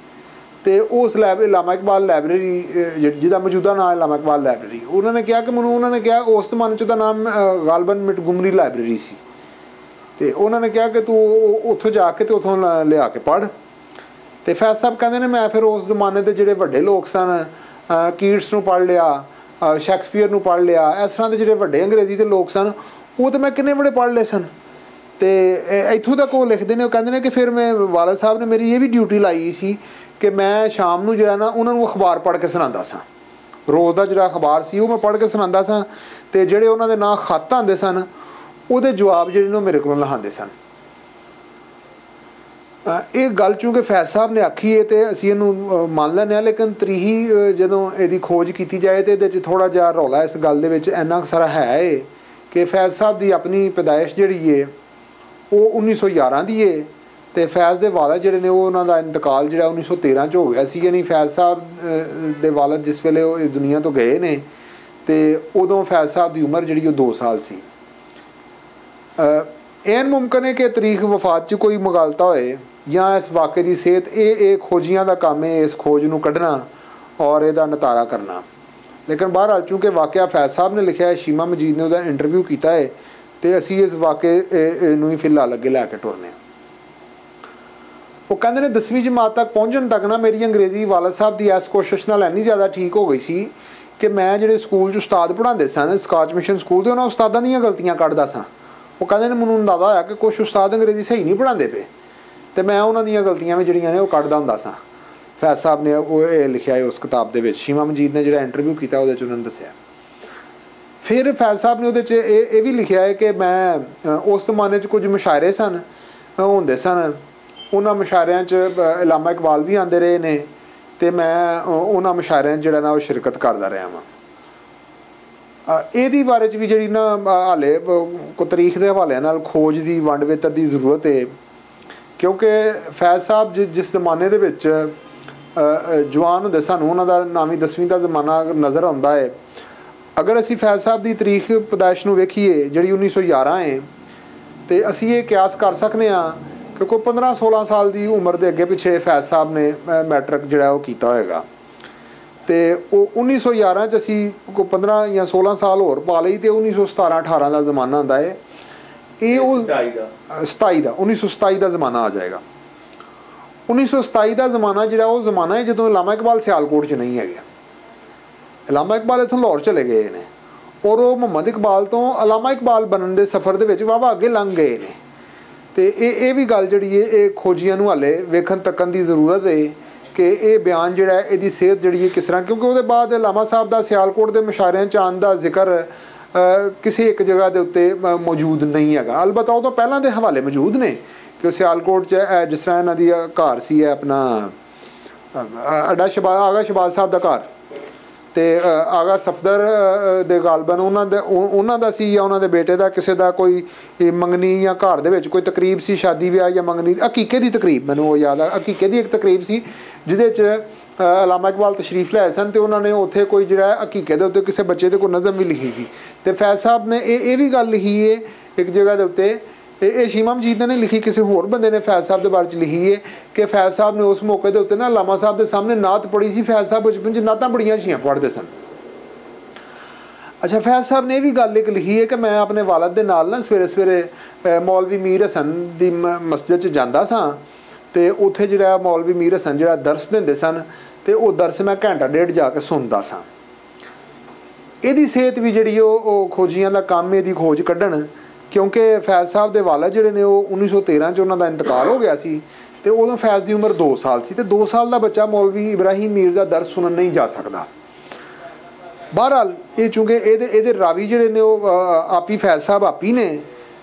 ਤੇ ਉਸ ਲੈਬ ਇਲਾਮਾ ਇਕਬਾਲ ਲਾਇਬ੍ਰੇਰੀ ਅਹ, ਜਿਹਦਾ ਮੌਜੂਦਾ ਨਾਮ ਹੈ ਇਲਾਮਾ ਇਕਬਾਲ ਲਾਇਬ੍ਰੇਰੀ। ਉਹਨਾਂ ਨੇ ਕਿਹਾ ਕਿ ਮੈਨੂੰ ਉਹਨਾਂ ਨੇ ਕਿਹਾ ਉਸ ਜ਼ਮਾਨੇ ਚ ਉਹਦਾ ਨਾਮ ਗਾਲਬਨ ਮਿਟਗੁਮਰੀ ਲਾਇਬ੍ਰੇਰੀ ਸੀ। ਤੇ ਉਹਨਾਂ ਨੇ ਕਿਹਾ ਕਿ ਤੂੰ ਉਹ- ਉੱਥੋਂ ਜਾ ਕੇ ਤੇ ਉੱਥੋਂ ਲ- ਲਿਆ ਕੇ ਪੜ੍ਹ। ਤੇ ਫੈਜ਼ ਸਾਹਿਬ ਕਹਿੰਦੇ ਨੇ ਮੈਂ ਫਿਰ ਉਸ ਜ਼ਮਾਨੇ ਦੇ ਜਿਹੜੇ ਵੱਡੇ ਲੋਕ ਸਨ ਕੀਟਸ ਨੂੰ ਪੜ੍ਹ ਲਿਆ ਅਹ, ਸ਼ੈਕਸਪੀਅਰ ਨੂੰ ਪੜ੍ਹ ਲਿਆ ਇਸ ਤਰ੍ਹਾਂ ਦੇ ਜਿਹੜੇ ਵੱਡੇ ਅੰਗਰੇਜ਼ੀ ਦੇ ਲੋਕ ਸਨ ਉਹ ਤੇ ਮੈਂ ਕਿੰਨੇ ਬੜੇ ਪੜ੍ਹ ਲਏ ਸਨ? ਤੇ ਇੱਥੋਂ ਤੱਕ ਉਹ ਲਿਖਦੇ ਨੇ, ਉਹ ਕਹਿੰਦੇ ਨੇ ਕਿ ਫਿਰ ਮੈਂ ਵਾਲਦ ਸਾਹਿਬ ਨੇ ਮੇਰੀ ਇਹ ਵੀ ਡਿਊਟੀ ਲਾਈ ਸੀ ਕਿ ਮੈਂ ਸ਼ਾਮ ਨੂੰ ਜਿਹੜਾ ਨਾ ਉਹਨਾਂ ਨੂੰ ਅਖਬਾਰ ਪੜ੍ਹ ਕੇ ਸੁਣਾਉਂਦਾ ਸਾਂ। ਰੋਜ਼ ਦਾ ਜਿਹੜਾ ਅਖਬਾਰ ਸੀ ਉਹ ਮੈਂ ਪੜ੍ਹ ਕੇ ਸੁਣਾਉਂਦਾ ਸਾਂ ਤੇ ਜਿਹੜੇ ਉਹਨਾਂ ਦੇ ਨਾਂ ਖੱਤ ਆਉਂਦੇ ਸਨ, ਉਹਦੇ ਜਵਾਬ ਜਿਹੜੇ ਨੇ ਉਹ ਮੇਰੇ ਕੋਲੋਂ ਲਹਾਉਂਦੇ ਸਨ। ਇਹ ਗੱਲ ਚੂੰਕਿ ਫੈਜ਼ ਸਾਹਿਬ ਨੇ ਆਖੀ ਹੈ ਤੇ ਅਸੀਂ ਇਹਨੂੰ ਮੰਨ ਲੈਂਦੇ ਹਾਂ, ਲੇਕਿਨ ਤਰੀਹੀ ਜਦੋਂ ਇਹਦੀ ਖੋਜ ਕੀਤੀ ਜਾਏ ਤੇ ਇਹਦੇ 'ਚ ਥੋੜਾ ਜਿਹਾ ਰੌਲਾ ਇਸ ਗੱਲ ਦੇ ਵਿੱਚ ਇੰਨਾ ਕੁ ਸਾਰਾ ਹੈ ਏ ਕਿ ਫੈਜ਼ ਸਾਹਿਬ ਦੀ ਆਪਣੀ ਪੈਦਾਇਸ਼ ਜਿਹੜੀ ਏ ਉਹ 1911 ਦੀ ਏ ਤੇ ਫੈਜ਼ ਦੇ ਵਾਲਦ ਜਿਹੜੇ ਨੇ ਉਹ ਉਹਨਾਂ ਦਾ ਇੰਤਕਾਲ ਜਿਹੜਾ 1913 ਚ ਹੋ ਗਿਆ ਸੀ, ਯਾਨੀ ਫੈਜ਼ ਸਾਹਿਬ ਦੇ ਵਾਲਦ ਜਿਸ ਵੇਲੇ ਉਹ ਇਸ ਦੁਨੀਆ ਤੋਂ ਗਏ ਨੇ ਤੇ ਉਦੋਂ ਫੈਜ਼ ਸਾਹਿਬ ਦੀ ਉਮਰ ਜਿਹੜੀ ਉਹ 2 ਸਾਲ ਸੀ। ਐਨ ਮੁਮਕਨ ਹੈ ਕਿ ਤਾਰੀਖ ਵਫਾਤ 'ਚ ਕੋਈ ਮੁਗਾਲਤਾ ਹੋਏ ਜਾਂ ਇਸ ਵਾक़ੇ ਦੀ ਸਿਹਤ, ਇਹ ਇਹ ਖੋਜੀਆਂ ਦਾ ਕੰਮ ਹੈ, ਇਸ ਖੋਜ ਨੂੰ ਕੱਢਣਾ ਔਰ ਇਹਦਾ ਨਤਾਰਾ ਕਰਨਾ। ਲੇਕਿਨ ਬਹਰਹਾਲ ਚੂੰਕਿ ਵਾਕਿਆ ਫੈਜ਼ ਸਾਹਿਬ ਨੇ ਲਿਖਿਆ ਹੈ, ਸ਼ੀਮਾ ਮਜੀਦ ਨੇ ਉਹਦਾ ਇੰਟਰਵਿਊ ਕੀਤਾ ਹੈ ਤੇ ਅਸੀਂ ਇਸ ਵਾक़ੇ ਨੂੰ ਹੀ ਫਿਲਹਾਲ ਅੱਗੇ ਲੈ ਕੇ ਟੁਰਨੇ ਹਾਂ। ਉਹ ਕਹਿੰਦੇ ਨੇ 10ਵੀਂ ਜਮਾਤ ਤੱਕ ਪਹੁੰਚਣ ਤੱਕ ਨਾ ਮੇਰੀ ਅੰਗਰੇਜ਼ੀ ਵਾਲਦ ਸਾਹਿਬ ਦੀ ਇਸ ਕੋਸ਼ਿਸ਼ ਨਾਲ ਇੰਨੀ ਜ਼ਿਆਦਾ ਠੀਕ ਹੋ ਗਈ ਸੀ ਕਿ ਮੈਂ ਜਿਹੜੇ ਸਕੂਲ 'ਚ ਉਸਤਾਦ ਪੜਾਉਂਦੇ ਸਨ, ਸਕਾਚ ਮਿਸ਼ਨ ਸਕੂਲ ਦੇ, ਉਹਨਾਂ ਉਸਤਾਦਾਂ ਦੀਆਂ ਗਲਤੀਆਂ ਕੱਢਦਾ ਸਾਂ। ਉਹ ਕਹਿੰਦੇ ਨੇ, ਮੈਨੂੰ ਅੰਦਾਜ਼ਾ ਹੋਇਆ ਕਿ ਕੁਝ ਉਸਤਾਦ ਅੰਗਰੇਜ਼ੀ ਸਹੀ ਨਹੀਂ ਪੜ੍ਹਾਉਂਦੇ ਪਏ। ਤੇ ਮੈਂ ਉਹਨਾਂ ਦੀਆਂ ਗਲਤੀਆਂ ਵੀ ਜਿਹੜੀਆਂ ਨੇ ਉਹ ਕੱਢਦਾ ਹੁੰਦਾ ਸਾਂ। ਫੈਜ਼ ਸਾਹਿਬ ਨੇ ਉਹ ਇਹ ਲਿਖਿਆ ਹੈ ਉਸ ਕਿਤਾਬ ਦੇ ਵਿੱਚ। ਸ਼ੀਮਾ ਮਜੀਦ ਨੇ ਜਿਹੜਾ ਇੰਟਰਵਿਊ ਕੀਤਾ, ਉਹਦੇ 'ਚ ਉਹਨਾਂ ਨੇ ਦੱਸਿਆ। ਫਿਰ ਫੈਜ਼ ਸਾਹਿਬ ਨੇ ਉਹਦੇ 'ਚ ਇਹ ਇਹ ਵੀ ਲਿਖਿਆ ਹੈ ਕਿ ਮੈਂ ਉਸ ਜ਼ਮਾਨੇ 'ਚ ਕੁਝ ਮੁਸ਼ਾਇਰੇ ਸਨ ਹੁੰਦੇ ਸਨ। ਉਹਨਾਂ ਮੁਸ਼ਾਇਰਿਆਂ 'ਚ ਇਲਾਮਾ ਇਕਬਾਲ ਵੀ ਆਉਂਦੇ ਰਹੇ ਨੇ ਤੇ ਮੈਂ ਉਹਨਾਂ ਮੁਸ਼ਾਇਰਿਆਂ 'ਚ ਜਿਹੜਾ ਨਾ ਉਹ ਸ਼ਿਰਕਤ ਕਰਦਾ ਰਿਹਾ ਵਾਂ। ਇਹਦੀ ਬਾਰੇ 'ਚ ਵੀ ਜਿਹੜੀ ਨਾ ਹਾਲੇ ਅ, ਕੋ ਤਾਰੀਖ ਦੇ ਹਵਾਲੇ ਨਾਲ ਖੋਜ ਦੀ ਵੰਡ ਵਿਤਰ ਦੀ ਜ਼ਰੂਰਤ ਹੈ ਕਿਉਂਕਿ ਫੈਜ਼ ਸਾਹਿਬ ਜਿਸ ਜ਼ਮਾਨੇ ਦੇ ਵਿੱਚ ਜਵਾਨ ਹੁੰਦੇ ਸਾਨੂੰ ਉਹਨਾਂ ਦਾ ਨਾਮੀ 10ਵੀਂ ਦਾ ਜ਼ਮਾਨਾ ਨਜ਼ਰ ਆਉਂਦਾ ਹੈ ਅਗਰ ਅਸੀਂ ਫੈਜ਼ ਸਾਹਿਬ ਦੀ ਤਾਰੀਖ ਪੈਦਾਇਸ਼ ਨੂੰ ਵੇਖੀਏ ਜਿਹੜੀ 1911 ਹੈ ਤੇ ਅਸੀਂ ਇਹ ਕਿਆਸ ਕਰ ਸਕਨੇ ਆ ਕਿ ਕੋਈ 15 16 ਸਾਲ ਦੀ ਉਮਰ ਦੇ ਅੱਗੇ ਪਿੱਛੇ ਫੈਜ਼ ਸਾਹਿਬ ਨੇ ਮੈਟ੍ਰਿਕ ਜਿਹੜਾ ਉਹ ਕੀਤਾ ਹੋਏਗਾ। ਤੇ ਉਹ 1911 ਚ ਅਸੀਂ ਕੋਈ 15 ਜਾਂ 16 ਸਾਲ ਹੋਰ ਪਾ ਲਈ ਤੇ 1917 18 ਦਾ ਜ਼ਮਾਨਾ ਹੁੰਦਾ ਹੈ ਇਹ ਉਹ ਢਾਈ ਦਾ। ਅ, 27 ਦਾ 1927 ਦਾ ਜ਼ਮਾਨਾ ਆ ਜਾਏਗਾ। 1927 ਦਾ ਜ਼ਮਾਨਾ ਜਿਹੜਾ ਉਹ ਜ਼ਮਾਨਾ ਹੈ ਜਦੋਂ ਇਲਾਮਾ ਇਕਬਾਲ ਸਿਆਲਕੋਟ 'ਚ ਨਹੀਂ ਹੈਗਾ। ਇਲਾਮਾ ਇਕਬਾਲ ਇੱਥੋਂ ਲਾਹੌਰ ਚਲੇ ਗਏ ਨੇ ਔਰ ਉਹ ਮੁਹੰਮਦ ਇਕਬਾਲ ਤੋਂ ਇਲਾਮਾ ਇਕਬਾਲ ਬਣਨ ਦੇ ਸਫ਼ਰ ਦੇ ਵਿੱਚ ਵਾਵਾ ਅੱਗੇ ਲੰਘ ਗਏ ਨੇ। ਤੇ ਇਹ ਇਹ ਵੀ ਗੱਲ ਜਿਹੜੀ ਹੈ ਇਹ ਖੋਜੀਆਂ ਨੂੰ ਹਾਲੇ ਵੇਖਣ ਤੱਕਣ ਦੀ ਜ਼ਰੂਰਤ ਹੈ ਕਿ ਇਹ ਬਿਆਨ ਜਿਹੜਾ ਇਹਦੀ ਸਿਹਤ ਜਿਹੜੀ ਹੈ ਕਿਸ ਤਰ੍ਹਾਂ, ਕਿਉਂਕਿ ਉਹਦੇ ਬਾਅਦ ਲਾਮਾ ਸਾਹਿਬ ਦਾ ਸਿਆਲਕੋਟ ਦੇ ਮਸ਼ਾਰਿਆਂ ਚ ਆਉਣ ਦਾ ਜ਼ਿਕਰ ਕਿਸੇ ਇੱਕ ਜਗ੍ਹਾ ਦੇ ਉੱਤੇ ਮੌਜੂਦ ਨਹੀਂ ਹੈਗਾ। ਅਲਬਤਾ ਉਹ ਤੋਂ ਪਹਿਲਾਂ ਦੇ ਹਵਾਲੇ ਮੌਜੂਦ ਨੇ ਕਿ ਸਿਆਲਕੋਟ ਚ ਜਿਸ ਤਰ੍ਹਾਂ ਇਹਨਾਂ ਦੀ ਘਰ ਸੀ ਹੈ ਆਪਣਾ ਅਡਾ ਸ਼ਬਾ, ਆਗਾ ਸ਼ਬਾਜ਼ ਸਾਹਿਬ ਦਾ ਘਰ। ਤੇ ਅ, ਆਗਾ ਸਫਦਰ ਦੇ ਗਾਲਬਨ ਉਹਨਾਂ ਦੇ ਉਹ- ਉਹਨਾਂ ਦਾ ਸੀ ਜਾਂ ਉਹਨਾਂ ਦੇ ਬੇਟੇ ਦਾ? ਕਿਸੇ ਦਾ ਕੋਈ ਇਹ ਮੰਗਣੀ ਜਾਂ ਘਰ ਦੇ ਵਿੱਚ ਕੋਈ ਤਕਰੀਬ ਸੀ ਸ਼ਾਦੀ ਵਿਆਹ ਜਾਂ ਮੰਗਣੀ? ਹਕੀਕੇ ਦੀ ਤਕਰੀਬ ਮੈਨੂੰ ਉਹ ਯਾਦ ਆ। ਹਕੀਕੇ ਦੀ ਇੱਕ ਤਕਰੀਬ ਸੀ ਜਿਹਦੇ ਚ ਅ, ਅਲਾਮਾ ਇਕਬਾਲ ਤਸ਼ਰੀਫ ਲੈ ਸਨ ਤੇ ਉਹਨਾਂ ਨੇ ਉੱਥੇ ਕੋਈ ਜਿਹੜਾ ਹਕੀਕੇ ਦੇ ਉੱਤੇ ਕਿਸੇ ਬੱਚੇ ਦੇ ਕੋਈ ਨਜ਼ਮ ਵੀ ਲਿਖੀ ਸੀ। ਤੇ ਫੈਜ਼ ਸਾਹਿਬ ਨੇ ਇਹ ਇਹ ਵੀ ਗੱਲ ਲਿਖੀ ਹੈ ਇੱਕ ਜਗ੍ਹਾ ਦੇ ਉੱਤੇ ਇਹ ਇਹ ਸ਼ੀਮਾ ਮਜੀਦ ਨੇ ਲਿਖੀ, ਕਿਸੇ ਹੋਰ ਬੰਦੇ ਨੇ ਫੈਜ਼ ਸਾਹਿਬ ਦੇ ਬਾਰੇ ਚ ਲਿਖੀ ਹੈ ਕਿ ਫੈਜ਼ ਸਾਹਿਬ ਨੇ ਉਸ ਮੌਕੇ ਦੇ ਉੱਤੇ ਨਾ ਲਾਮਾ ਸਾਹਿਬ ਦੇ ਸਾਹਮਣੇ ਨਾਤ ਪੜੀ ਸੀ, ਫੈਜ਼ ਸਾਹਿਬ ਬਚਪਨ ਚ ਨਾਤਾਂ ਬੜੀਆਂ ਛੀਆਂ ਪੜ੍ਹਦੇ ਸਨ। ਅੱਛਾ, ਫੈਜ਼ ਸਾਹਿਬ ਨੇ ਇਹ ਵੀ ਗੱਲ ਇੱਕ ਲਿਖੀ ਹੈ ਕਿ ਮੈਂ ਆਪਣੇ ਵਾਲਦ ਦੇ ਨਾਲ ਨਾ ਸਵੇਰੇ ਸਵੇਰੇ ਮੌਲਵੀ ਮੀਰ ਹਸਨ ਦੀ ਮ- ਮਸਜਿਦ 'ਚ ਜਾਂਦਾ ਸਾਂ ਤੇ ਉੱਥੇ ਜਿਹੜਾ ਮੌਲਵੀ ਮੀਰ ਹਸਨ ਜਿਹੜਾ ਦਰਸ ਦਿੰਦੇ ਸਨ ਤੇ ਉਹ ਦਰਸ ਮੈਂ ਘੰਟਾ ਡੇਢ ਜਾ ਕੇ ਸੁਣਦਾ ਸਾਂ। ਇਹਦੀ ਸਿਹਤ ਵੀ ਜਿਹੜੀ ਉਹ ਖੋਜੀਆਂ ਦਾ ਕੰਮ, ਇਹਦੀ ਖੋਜ ਕੱਢਣ ਕਿਉਂਕਿ ਫੈਜ਼ ਸਾਹਿਬ ਦੇ ਵਾਲਾ ਜਿਹੜੇ ਨੇ ਉਹ 1913 ਚ ਉਹਨਾਂ ਦਾ ਇੰਤਕਾਲ ਹੋ ਗਿਆ ਸੀ ਤੇ ਉਦੋਂ ਫੈਜ਼ ਦੀ ਉਮਰ 2 ਸਾਲ ਸੀ ਤੇ 2 ਸਾਲ ਦਾ ਬੱਚਾ ਮੌਲਵੀ ਇਬਰਾਹੀਮ ਮੀਰ ਦਾ ਦਰਸ ਸੁਣਨ ਨਹੀਂ ਜਾ ਸਕਦਾ। ਬਹਰਹਾਲ ਇਹ ਚੂੰਕਿ ਇਹਦੇ ਇਹਦੇ ਰਾਵੀ ਜਿਹੜੇ ਨੇ ਉਹ ਅ, ਆਪੀ ਫੈਜ਼ ਸਾਹਿਬ ਆਪੀ ਨੇ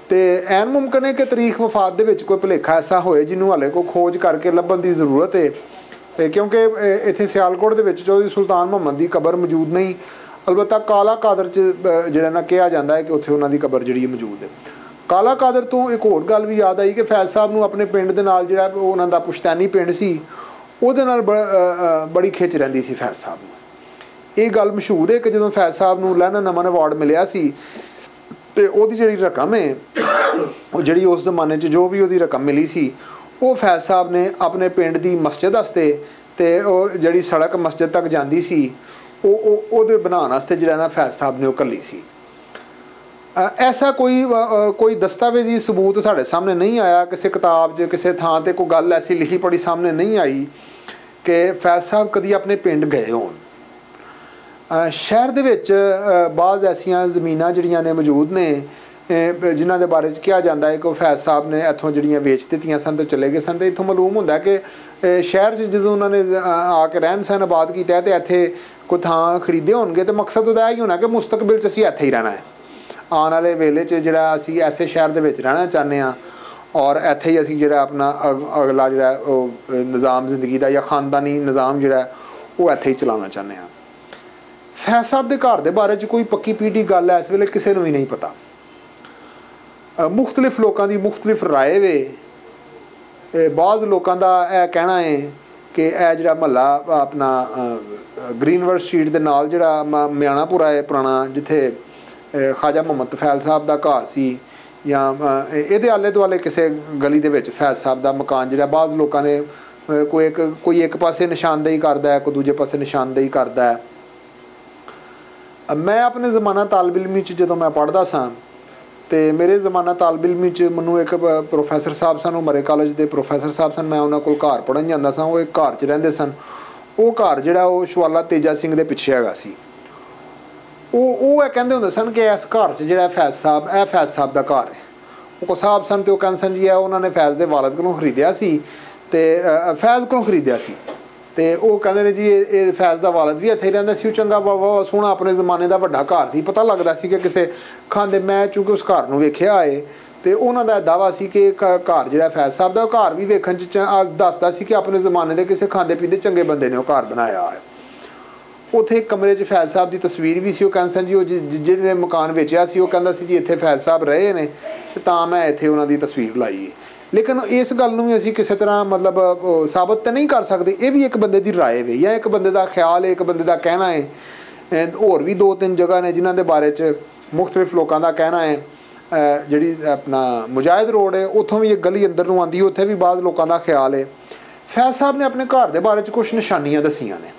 ਤੇ ਐਨ ਮੁਮਕਨ ਹੈ ਕਿ ਤਾਰੀਖ ਵਫਾਤ ਦੇ ਵਿੱਚ ਕੋਈ ਭੁਲੇਖਾ ਐਸਾ ਹੋਏ ਜਿਹਨੂੰ ਹਲੇ ਕੋ ਖੋਜ ਕਰਕੇ ਲੱਭਣ ਦੀ ਜ਼ਰੂਰਤ ਹੈ। ਤੇ ਕਿਉਂਕਿ ਇੱਥੇ ਸਿਆਲਕੋਟ ਦੇ ਵਿੱਚ ਚੌਧਰੀ ਸੁਲਤਾਨ ਮੁਹੰਮਦ ਦੀ ਕਬਰ ਮੌਜੂਦ ਨਹੀਂ ਅਲਬਤਾ ਕਾਲਾ ਕਾਦਰ ਚ ਜਿਹੜਾ ਨਾ ਕਿਹਾ ਜਾਂਦਾ ਹੈ ਕਿ ਉੱਥੇ ਉਹਨਾਂ ਦੀ ਕਬਰ ਜਿਹੜੀ ਮੌਜੂਦ ਹੈ। ਕਾਲਾ ਕਾਦਰ ਤੋਂ ਇੱਕ ਹੋਰ ਗੱਲ ਵੀ ਯਾਦ ਆਈ ਕਿ ਫੈਜ਼ ਸਾਹਿਬ ਨੂੰ ਆਪਣੇ ਪਿੰਡ ਦੇ ਨਾਲ ਜਿਹੜਾ ਉਹਨਾਂ ਦਾ ਪੁਸ਼ਤੈਨੀ ਪਿੰਡ ਸੀ, ਉਹਦੇ ਨਾਲ ਬ- ਬੜੀ ਖਿੱਚ ਰਹਿੰਦੀ ਸੀ ਫੈਜ਼ ਸਾਹਿਬ ਨੂੰ। ਇਹ ਗੱਲ ਮਸ਼ਹੂਰ ਹੈ ਕਿ ਜਦੋਂ ਫੈਜ਼ ਸਾਹਿਬ ਨੂੰ ਲੈਣਾ ਨਮਨ ਅਵਾਰਡ ਮਿਲਿਆ ਸੀ, ਤੇ ਉਹਦੀ ਜਿਹੜੀ ਰਕਮ ਹੈ, ਉਹ ਜਿਹੜੀ ਉਸ ਜ਼ਮਾਨੇ 'ਚ ਜੋ ਵੀ ਉਹਦੀ ਰਕਮ ਮਿਲੀ ਸੀ, ਉਹ ਫੈਜ਼ ਸਾਹਿਬ ਨੇ ਆਪਣੇ ਪਿੰਡ ਦੀ ਮਸਜਿਦ ਵਾਸਤੇ ਤੇ ਉਹ ਜਿਹੜੀ ਸੜਕ ਮਸਜਿਦ ਤੱਕ ਜਾਂਦੀ ਸੀ ਉਹ ਉਹ ਉਹਦੇ ਬਣਾਉਣ ਵਾਸਤੇ ਜਿਹੜਾ ਨਾ ਫੈਜ਼ ਸਾਹਿਬ ਨੇ ਉਹ ਕੱਲੀ ਸੀ। ਐਸਾ ਕੋਈ ਕੋਈ ਦਸਤਾਵੇਜ਼ੀ ਸਬੂਤ ਸਾਡੇ ਸਾਹਮਣੇ ਨਹੀਂ ਆਇਆ ਕਿਸੇ ਕਿਤਾਬ 'ਚ ਕਿਸੇ ਥਾਂ ਤੇ ਕੋਈ ਗੱਲ ਐਸੀ ਲਿਖੀ ਪੜੀ ਸਾਹਮਣੇ ਨਹੀਂ ਆਈ ਕਿ ਫੈਜ਼ ਸਾਹਿਬ ਕਦੀ ਆਪਣੇ ਪਿੰਡ ਗਏ ਹੋਣ। ਸ਼ਹਿਰ ਦੇ ਵਿੱਚ ਅ, ਬਾਜ਼ ਐਸੀਆਂ ਜ਼ਮੀਨਾਂ ਜਿਹੜੀਆਂ ਨੇ ਮੌਜੂਦ ਨੇ ਅ, ਜਿਨ੍ਹਾਂ ਦੇ ਬਾਰੇ ਚ ਕਿਹਾ ਜਾਂਦਾ ਹੈ ਕਿ ਉਹ ਫੈਜ਼ ਸਾਹਿਬ ਨੇ ਇੱਥੋਂ ਜਿਹੜੀਆਂ ਵੇਚ ਦਿੱਤੀਆਂ ਸਨ ਤੇ ਚਲੇ ਗਏ ਸਨ ਤੇ ਇੱਥੋਂ ਮਾਲੂਮ ਹੁੰਦਾ ਕਿ ਸ਼ਹਿਰ 'ਚ ਜਦੋਂ ਉਹਨਾਂ ਨੇ ਆ ਕੇ ਰਹਿਣ ਸਨ ਆਬਾਦ ਕੀਤਾ ਹੈ ਤੇ ਇੱਥੇ ਕੋਈ ਥਾਂ ਖਰੀਦੇ ਹੋਣਗੇ ਤੇ ਮਕਸਦ ਉਹਦਾ ਇਹ ਹੀ ਹੋਣਾ ਕਿ ਮੁਸਤਕਬਲ 'ਚ ਅਸੀਂ ਇੱਥੇ ਹੀ ਰਹਿਣਾ ਹੈ। ਆਉਣ ਵਾਲੇ ਵੇਲੇ 'ਚ ਜਿਹੜਾ ਅਸੀਂ ਐਸੇ ਸ਼ਹਿਰ ਦੇ ਵਿੱਚ ਰਹਿਣਾ ਚਾਹੁੰਦੇ ਆ ਔਰ ਇੱਥੇ ਹੀ ਅਸੀਂ ਜਿਹੜਾ ਆਪਣਾ ਅਗ- ਅਗਲਾ ਜਿਹੜਾ ਉਹ ਨਿਜ਼ਾਮ ਜ਼ਿੰਦਗੀ ਦਾ ਜਾਂ ਖਾਨਦਾਨੀ ਨਿਜ਼ਾਮ ਜਿਹੜਾ ਉਹ ਇੱਥੇ ਹੀ ਚਲਾਉਣਾ ਚਾਹੁੰਦੇ ਆ ਫੈਜ਼ ਸਾਹਿਬ ਦੇ ਘਰ ਦੇ ਬਾਰੇ 'ਚ ਕੋਈ ਪੱਕੀ ਪੀਟੀ ਗੱਲ ਹੈ? ਇਸ ਵੇਲੇ ਕਿਸੇ ਨੂੰ ਵੀ ਨਹੀਂ ਪਤਾ। ਅ, ਮੁxtਲਿਫ ਲੋਕਾਂ ਦੀ ਮੁxtਲਿਫ ਰਾਏ ਵੇ। ਇਹ ਬਾਜ਼ ਲੋਕਾਂ ਦਾ ਇਹ ਕਹਿਣਾ ਹੈ ਕਿ ਇਹ ਜਿਹੜਾ ਮਹੱਲਾ ਆਪਣਾ ਗ੍ਰੀਨਵਰਡ ਸਟਰੀਟ ਦੇ ਨਾਲ ਜਿਹੜਾ ਮ- ਮਿਆਣਾਪੁਰਾ ਹੈ ਪੁਰਾਣਾ ਜਿੱਥੇ ਅ, ਖਾਜਾ ਮੁਹੰਮਦ ਤਫੈਲ ਸਾਹਿਬ ਦਾ ਘਰ ਸੀ ਜਾਂ ਇਹਦੇ ਆਲੇ ਦੁਆਲੇ ਕਿਸੇ ਗਲੀ ਦੇ ਵਿੱਚ ਫੈਜ਼ ਸਾਹਿਬ ਦਾ ਮਕਾਨ ਜਿਹੜਾ ਬਾਜ਼ ਲੋਕਾਂ ਨੇ ਕੋਈ ਇੱਕ ਕੋਈ ਇੱਕ ਪਾਸੇ ਨਿਸ਼ਾਨਦੇਹੀ ਕਰਦਾ ਹੈ ਕੋਈ ਦੂਜੇ ਪਾਸੇ ਨਿਸ਼ਾਨਦੇਹੀ ਕਰਦਾ ਹੈ। ਮੈਂ ਆਪਣੇ ਜ਼ਮਾਨਾ ਤਾਲਬ ਇਲਮੀ ਚ ਜਦੋਂ ਮੈਂ ਪੜ੍ਹਦਾ ਸਾਂ ਤੇ ਮੇਰੇ ਜ਼ਮਾਨਾ ਤਾਲਬ ਇਲਮੀ ਚ ਮੈਨੂੰ ਇੱਕ ਪ੍ਰੋਫੈਸਰ ਸਾਹਿਬ ਸਨ, ਉਹ ਮਰੇ ਕਾਲਜ ਦੇ ਪ੍ਰੋਫੈਸਰ ਸਾਹਿਬ ਸਨ, ਮੈਂ ਉਹਨਾਂ ਕੋਲ ਘਰ ਪੜਨ ਜਾਂਦਾ ਸਾਂ, ਉਹ ਇੱਕ ਘਰ ਚ ਰਹਿੰਦੇ ਸਨ। ਉਹ ਘਰ ਜਿਹੜਾ ਉਹ ਸ਼ਵਾਲਾ ਤੇਜਾ ਸਿੰਘ ਦੇ ਪਿੱਛੇ ਹੈਗਾ ਸੀ। ਉਹ ਉਹ ਇਹ ਕਹਿੰਦੇ ਹੁੰਦੇ ਸਨ ਕਿ ਇਸ ਘਰ 'ਚ ਜਿਹੜਾ ਫੈਜ਼ ਸਾਹਿਬ, ਇਹ ਫੈਜ਼ ਸਾਹਿਬ ਦਾ ਘਰ ਹੈ। ਉਹ ਕੋ ਸਾਹਿਬ ਸਨ ਤੇ ਉਹ ਕਹਿੰਦੇ ਸਨ ਜੀ, ਇਹ ਉਹਨਾਂ ਨੇ ਫੈਜ਼ ਦੇ ਵਾਲਦ ਕੋਲੋਂ ਖਰੀਦਿਆ ਸੀ ਤੇ ਫੈਜ਼ ਕੋਲੋਂ ਖਰੀਦਿਆ ਸੀ। ਤੇ ਉਹ ਕਹਿੰਦੇ ਨੇ ਜੀ, ਇਹ ਫੈਜ਼ ਦਾ ਵਾਲਦ ਵੀ ਇੱਥੇ ਰਹਿੰਦਾ ਸੀ, ਉਹ ਚੰਗਾ ਬਾਬਾ ਸੋਹਣਾ ਆਪਣੇ ਜ਼ਮਾਨੇ ਦਾ ਵੱਡਾ ਘਰ ਸੀ। ਪਤਾ ਲੱਗਦਾ ਸੀ ਕਿ ਕਿਸੇ ਖਾਂਦੇ ਮੈਂ ਚੂੰਕਿ ਉਸ ਘਰ ਨੂੰ ਵੇਖਿਆ ਏ ਤੇ ਉਹਨਾਂ ਦਾ ਦਾਵਾ ਸੀ ਕਿ ਘ- ਘਰ ਜਿਹੜਾ ਫੈਜ਼ ਸਾਹਿਬ ਦਾ ਉਹ ਘਰ ਵੀ ਵੇਖਣ ਚ ਚ- ਆ, ਦੱਸਦਾ ਸੀ ਕਿ ਆਪਣੇ ਜ਼ਮਾਨੇ ਦੇ ਕਿਸੇ ਖਾਂਦੇ ਪੀਂਦੇ ਚੰਗੇ ਬੰਦੇ ਨੇ ਉਹ ਘਰ ਬਣਾਇਆ ਹੈ ਉਥੇ ਇੱਕ ਕਮਰੇ 'ਚ ਫੈਜ਼ ਸਾਹਿਬ ਦੀ ਤਸਵੀਰ ਵੀ ਸੀ ਉਹ ਕਹਿੰਦੇ ਸਨ ਜੀ ਉਹ ਜਿ- ਜਿ- ਜਿਹਨੇ ਮਕਾਨ ਵੇਚਿਆ ਸੀ ਉਹ ਕਹਿੰਦਾ ਸੀ ਜੀ ਇੱਥੇ ਫੈਜ਼ ਸਾਹਿਬ ਰਹੇ ਨੇ ਤੇ ਤਾਂ ਮੈਂ ਇੱਥੇ ਉਹਨਾਂ ਦੀ ਤਸਵੀਰ ਲਾਈ ਹੈ ਲੇਕਿਨ ਇਸ ਗੱਲ ਨੂੰ ਵੀ ਅਸੀਂ ਕਿਸੇ ਤਰ੍ਹਾਂ ਮਤਲਬ ਉਹ, ਸਾਬਤ ਤਾਂ ਨਹੀਂ ਕਰ ਸਕਦੇ ਇਹ ਵੀ ਇੱਕ ਬੰਦੇ ਦੀ رائے ਵੇ ਜਾਂ ਇੱਕ ਬੰਦੇ ਦਾ ਖਿਆਲ ਹੈ ਇੱਕ ਬੰਦੇ ਦਾ ਕਹਿਣਾ ਹੈ ਅਹ ਹੋਰ ਵੀ ਦੋ ਤਿੰਨ ਜਗ੍ਹਾ ਨੇ ਜਿਨ੍ਹਾਂ ਦੇ ਬਾਰੇ 'ਚ ਮੁxtਲਿਫ ਲੋਕਾਂ ਦਾ ਕਹਿਣਾ ਹੈ ਜਿਹੜੀ ਆਪਣਾ ਮੁਜਾਹਿਦ ਰੋਡ ਹੈ, ਉੱਥੋਂ ਵੀ ਇੱਕ ਗਲੀ ਅੰਦਰ ਨੂੰ ਆਂਦੀ ਉੱਥੇ ਵੀ ਬਾਅਦ ਲੋਕਾਂ ਦਾ ਖਿਆਲ ਹੈ। ਫੈਜ਼ ਸਾਹਿਬ ਨੇ ਆਪਣੇ ਘਰ ਦੇ ਬਾਰੇ 'ਚ ਕੁਝ ਨਿਸ਼ਾਨੀਆਂ ਦੱਸੀਆਂ ਨੇ।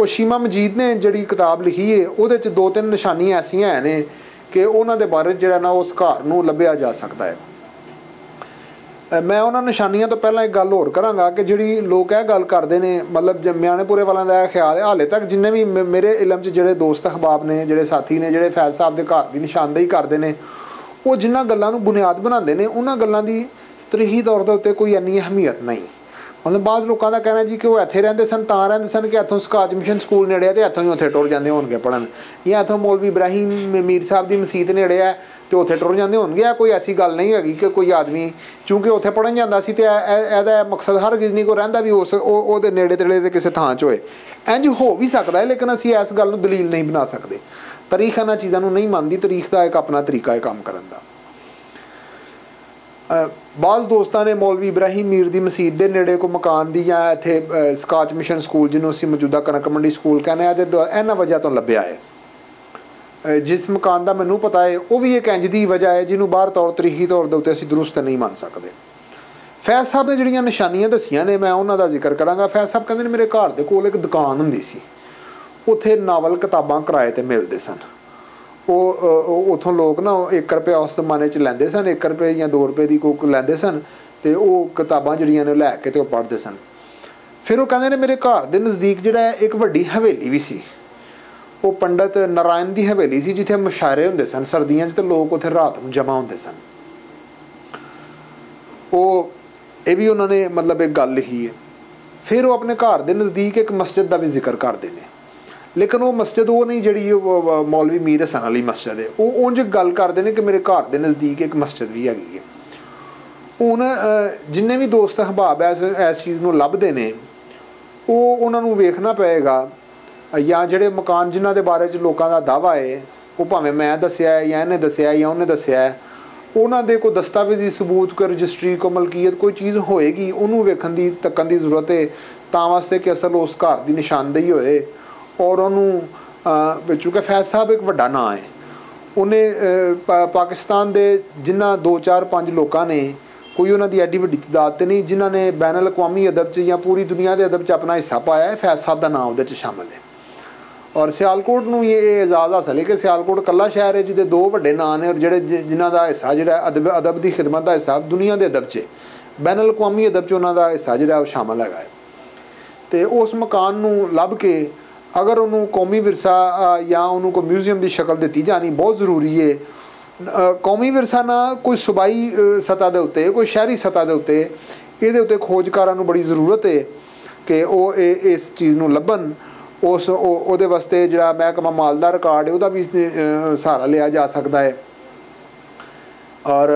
ਉਹ ਸ਼ੀਮਾ ਮਜੀਦ ਨੇ ਜਿਹੜੀ ਕਿਤਾਬ ਲਿਖੀ ਹੈ, ਉਹਦੇ ਚ ਦੋ ਤਿੰਨ ਨਿਸ਼ਾਨੀਆਂ ਐਸੀਆਂ ਨੇ ਕਿ ਉਹਨਾਂ ਦੇ ਬਾਰੇ ਜਿਹੜਾ ਨਾ ਉਸ ਘਰ ਨੂੰ ਲੱਭਿਆ ਜਾ ਸਕਦਾ ਹੈ। ਮੈਂ ਉਹਨਾਂ ਨਿਸ਼ਾਨੀਆਂ ਤੋਂ ਪਹਿਲਾਂ ਇੱਕ ਗੱਲ ਹੋਰ ਕਰਾਂਗਾ ਕਿ ਜਿਹੜੀ ਲੋਕ ਇਹ ਗੱਲ ਕਰਦੇ ਨੇ, ਮਤਲਬ ਜ- ਮਿਆਣੇਪੁਰੇ ਵਾਲਿਆਂ ਦਾ ਇਹ ਖਿਆਲ ਹੈ, ਹਾਲੇ ਤੱਕ ਜਿੰਨੇ ਵੀ ਮ- ਮੇਰੇ ਇਲਮ 'ਚ ਜਿਹੜੇ ਦੋਸਤ ਅਹਬਾਬ ਨੇ, ਜਿਹੜੇ ਸਾਥੀ ਨੇ, ਜਿਹੜੇ ਫੈਜ਼ ਸਾਹਿਬ ਦੇ ਘਰ ਦੀ ਨਿਸ਼ਾਨਦੇਹੀ ਕਰਦੇ ਨੇ, ਉਹ ਜਿਨ੍ਹਾਂ ਗੱਲਾਂ ਨੂੰ ਬੁਨਿਆਦ ਬਣਾਉਂਦੇ ਨੇ, ਉਹਨਾਂ ਗੱਲਾਂ ਦੀ ਤਰੀਹੀ ਤੌਰ ਦੇ ਉੱਤੇ ਕੋਈ ਇੰਨੀ ਅਹਿਮੀਅਤ ਨਹੀਂ। ਮਤਲਬ ਬਾਅਦ ਲੋਕਾਂ ਦਾ ਕਹਿਣਾ ਜੀ ਕਿ ਉਹ ਇੱਥੇ ਰਹਿੰਦੇ ਸਨ, ਤਾਂ ਰਹਿੰਦੇ ਸਨ ਕਿ ਇੱਥੋਂ ਸਕਾਚ ਮਿਸ਼ਨ ਸਕੂਲ ਨੇੜੇ ਆ ਤੇ ਇੱਥੋਂ ਹੀ ਉੱਥੇ ਟੁਰ ਜਾਂਦੇ ਹੋਣਗੇ ਪੜਨ ਜਾਂ ਇੱਥੋਂ ਮੌਲਵੀ ਇਬਰਾਹੀਮ ਮੀਰ ਸਾਹਿਬ ਦੀ ਮਸਜਿਦ ਨੇੜੇ ਆ ਤੇ ਉੱਥੇ ਟੁਰ ਜਾਂਦੇ ਹੋਣਗੇ ਆ ਕੋਈ ਐਸੀ ਗੱਲ ਨਹੀਂ ਹੈਗੀ ਕਿ ਕੋਈ ਆਦਮੀ ਕਿਉਂਕਿ ਉੱਥੇ ਪੜਨ ਜਾਂਦਾ ਸੀ ਤੇ ਇਹਦਾ ਮਕਸਦ ਹਰ ਗਿਜ਼ਨੀ ਕੋ ਰਹਿੰਦਾ ਵੀ ਉਸ ਉਹਦੇ ਨੇੜੇ ਤੇੜੇ ਦੇ ਕਿਸੇ ਥਾਂ 'ਚ ਹੋਏ। ਇੰਜ ਹੋ ਵੀ ਸਕਦਾ ਹੈ ਲੇਕਿਨ ਅਸੀਂ ਇਸ ਗੱਲ ਨੂੰ ਦਲੀਲ ਨਹੀਂ ਬਣਾ ਸਕਦੇ। ਤਾਰੀਖ ਇਹਨਾਂ ਚੀਜ਼ਾਂ ਨੂੰ ਨਹੀਂ ਮੰਨਦੀ ਤਾਰੀਖ ਦਾ ਇੱਕ ਆਪਣਾ ਤਰੀਕਾ ਹੈ ਕੰਮ ਕਰਨ ਦਾ। ਅ, ਬਾਜ਼ ਦੋਸਤਾਂ ਨੇ ਮੌਲਵੀ ਇਬਰਾਹੀਮ ਮੀਰ ਦੀ ਮਸਜਿਦ ਦੇ ਨੇੜੇ ਕੋ ਮਕਾਨ ਦੀ ਜਾਂ ਇੱਥੇ ਸਕਾਚ ਮਿਸ਼ਨ ਸਕੂਲ ਜਿਹਨੂੰ ਅਸੀਂ ਮੌਜੂਦਾ ਕਣਕ ਮੰਡੀ ਸਕੂਲ ਕਹਿੰਦੇ ਆ ਤੇ ਇਹਨਾਂ ਵਜ੍ਹਾ ਤੋਂ ਲੱਭਿਆ ਹੈ। ਜਿਸ ਮਕਾਨ ਦਾ ਮੈਨੂੰ ਪਤਾ ਹੈ ਉਹ ਵੀ ਇੱਕ ਇੰਜ ਦੀ ਵਜ੍ਹਾ ਹੈ ਜਿਹਨੂੰ ਬਾਹਰ ਤੌਰ ਤਰੀਹੀ ਤੌਰ ਦੇ ਉੱਤੇ ਅਸੀਂ ਦਰੁਸਤ ਨਹੀਂ ਮੰਨ ਸਕਦੇ। ਫੈਜ਼ ਸਾਹਿਬ ਨੇ ਜਿਹੜੀਆਂ ਨਿਸ਼ਾਨੀਆਂ ਦੱਸੀਆਂ ਨੇ ਮੈਂ ਉਹਨਾਂ ਦਾ ਜ਼ਿਕਰ ਕਰਾਂਗਾ। ਫੈਜ਼ ਸਾਹਿਬ ਕਹਿੰਦੇ ਨੇ ਮੇਰੇ ਘਰ ਦੇ ਕੋਲ ਇੱਕ ਦੁਕਾਨ ਹੁੰਦੀ ਸੀ। ਉੱਥੇ ਨਾਵਲ ਕਿਤਾਬਾਂ ਕਿਰਾਏ ਤੇ ਮਿਲਦੇ ਸਨ। ਉਹ ਅ, ਉਥੋਂ ਲੋਕ ਨਾ 1 ਰੁਪਏ ਉਸ ਜ਼ਮਾਨੇ ਚ ਲੈਂਦੇ ਸਨ 1 ਰੁਪਏ ਜਾਂ 2 ਰੁਪਏ ਦੀ ਕੋਕ ਲੈਂਦੇ ਸਨ ਤੇ ਉਹ ਕਿਤਾਬਾਂ ਜਿਹੜੀਆਂ ਨੇ ਲੈ ਕੇ ਤੇ ਉਹ ਪੜ੍ਹਦੇ ਸਨ। ਫਿਰ ਉਹ ਕਹਿੰਦੇ ਨੇ ਮੇਰੇ ਘਰ ਦੇ ਨਜ਼ਦੀਕ ਜਿਹੜਾ ਹੈ ਇੱਕ ਵੱਡੀ ਹਵੇਲੀ ਵੀ ਸੀ। ਉਹ ਪੰਡਤ ਨਾਰਾਇਣ ਦੀ ਹਵੇਲੀ ਸੀ ਜਿੱਥੇ ਮੁਸ਼ਾਇਰੇ ਹੁੰਦੇ ਸਨ, ਸਰਦੀਆਂ 'ਚ ਤੇ ਲੋਕ ਉੱਥੇ ਰਾਤ ਨੂੰ ਜਮ੍ਹਾਂ ਹੁੰਦੇ ਸਨ। ਉਹ, ਇਹ ਵੀ ਉਹਨਾਂ ਨੇ ਮਤਲਬ ਇੱਕ ਗੱਲ ਲਿਖੀ ਹੈ। ਫਿਰ ਉਹ ਆਪਣੇ ਘਰ ਦੇ ਨਜ਼ਦੀਕ ਇੱਕ ਮਸਜਿਦ ਦਾ ਵੀ ਜ਼ਿਕਰ ਕਰਦੇ ਨੇ। ਲੇਕਿਨ ਉਹ ਮਸਜਿਦ ਉਹ ਨਹੀਂ ਜਿਹੜੀ ਉਹ ਮੌਲਵੀ ਮੀਰ ਹਸਨ ਵਾਲੀ ਮਸਜਿਦ ਹੈ। ਉਹ ਉਂਝ ਗੱਲ ਕਰਦੇ ਨੇ ਕਿ ਮੇਰੇ ਘਰ ਦੇ ਨਜ਼ਦੀਕ ਇੱਕ ਮਸਜਿਦ ਵੀ ਹੈਗੀ ਹੈ। ਹੁਣ ਜਿੰਨੇ ਵੀ ਦੋਸਤ ਅਹਬਾਬ ਐਸ ਇਸ ਚੀਜ਼ ਨੂੰ ਲੱਭਦੇ ਨੇ, ਉਹ ਉਹਨਾਂ ਨੂੰ ਵੇਖਣਾ ਪਏਗਾ ਜਾਂ ਜਿਹੜੇ ਮਕਾਨ ਜਿਨ੍ਹਾਂ ਦੇ ਬਾਰੇ ਚ ਲੋਕਾਂ ਦਾ ਦਾਵਾ ਹੈ ਉਹ ਭਾਵੇਂ ਮੈਂ ਦੱਸਿਆ ਹੈ ਜਾਂ ਇਹਨੇ ਦੱਸਿਆ ਜਾਂ ਉਹਨੇ ਦੱਸਿਆ ਹੈ, ਉਹਨਾਂ ਦੇ ਕੋਈ ਦਸਤਾਵੇਜ਼ੀ ਸਬੂਤ, ਕੋਈ ਰਜਿਸਟਰੀ, ਕੋਈ ਮਲਕੀਅਤ, ਕੋਈ ਚੀਜ਼ ਹੋਏਗੀ, ਉਹਨੂੰ ਵੇਖਣ ਦੀ ਤੱਕਣ ਦੀ ਜ਼ਰੂਰਤ ਹੈ ਤਾਂ ਵਾਸਤੇ ਕਿ ਅਸਲ ਉਸ ਘਰ ਦੀ ਨਿਸ਼ਾਨਦੇਹੀ ਹੋਏ ਔਰ ਉਹਨੂੰ ਚੁੱਕਿਆ ਫੈਜ਼ ਸਾਹਿਬ ਇੱਕ ਵੱਡਾ ਨਾਂ ਹੈ ਉਹਨੇ ਪਾਕਿਸਤਾਨ ਦੇ ਜਿਨ੍ਹਾਂ 2 4 5 ਲੋਕਾਂ ਨੇ ਕੋਈ ਉਹਨਾਂ ਦੀ ਐਡੀ ਵੱਡੀ ਤਦਾਦ ਤੇ ਨਹੀਂ, ਜਿਨ੍ਹਾਂ ਨੇ ਬੈਨ ਅਕਵਾਮੀ ਅਦਬ 'ਚ ਜਾਂ ਪੂਰੀ ਦੁਨੀਆ ਦੇ ਅਦਬ 'ਚ ਆਪਣਾ ਹਿੱਸਾ ਪਾਇਆ ਹੈ ਫੈਜ਼ ਸਾਹਿਬ ਦਾ ਨਾਮ ਉਹਦੇ 'ਚ ਸ਼ਾਮਲ ਹੈ ਔਰ ਸਿਆਲਕੋਟ ਨੂੰ ਇਹ ਇਹ ਇਜਾਜ਼ਤ ਹਾਸਲ ਹੈ ਕਿ ਸਿਆਲਕੋਟ ਕੱਲਾ ਸ਼ਹਿਰ ਹੈ ਜਿਹਦੇ ਦੋ ਵੱਡੇ ਨਾਂ ਨੇ ਔਰ ਜਿਹੜੇ ਜਿ- ਜਿਨ੍ਹਾਂ ਦਾ ਹਿੱਸਾ ਜਿਹੜਾ ਅਦਬ ਅਦਬ ਦੀ ਖਿਦਮਤ ਦਾ ਹਿੱਸਾ ਦੁਨੀਆ ਦੇ ਅਦਬ 'ਚ ਬੈਨ ਅਲ-ਅਕਵਾਮੀ ਅਦਬ 'ਚ ਉਹਨਾਂ ਦਾ ਹਿੱਸਾ ਜਿਹੜਾ ਉਹ ਸ਼ਾਮਲ ਹੈਗਾ ਹੈ। ਤੇ ਉਸ ਮਕਾਨ ਨੂੰ ਲੱਭ ਕੇ ਅਗਰ ਉਹਨੂੰ ਕੌਮੀ ਵਿਰਸਾ ਜਾਂ ਉਹਨੂੰ ਕੋਈ ਮਿਊਜ਼ੀਅਮ ਦੀ ਸ਼ਕਲ ਦਿੱਤੀ ਜਾਣੀ ਬਹੁਤ ਜ਼ਰੂਰੀ ਹੈ। ਕੌਮੀ ਵਿਰਸਾ ਨਾ ਕੋਈ ਸੂਬਾਈ ਅ, ਦੇ ਉੱਤੇ ਕੋਈ ਸ਼ਹਿਰੀ ਸਤ੍ਹਾ ਦੇ ਉੱਤੇ ਇਹਦੇ ਉੱਤੇ ਖੋਜਕਾਰਾਂ ਨੂੰ ਬੜੀ ਜ਼ਰੂਰਤ ਹੈ ਕਿ ਉਹ ਇਹ ਇਸ ਚੀਜ਼ ਨੂੰ ਲੱਭਣ। ਉਸ ਉਹ- ਉਹਦੇ ਵਾਸਤੇ ਜਿਹੜਾ ਮਹਿਕਮਾ ਮਾਲ ਦਾ ਰਿਕਾਰਡ ਹੈ, ਉਹਦਾ ਵੀ ਸਹਾਰਾ ਲਿਆ ਜਾ ਸਕਦਾ ਹੈ। ਔਰ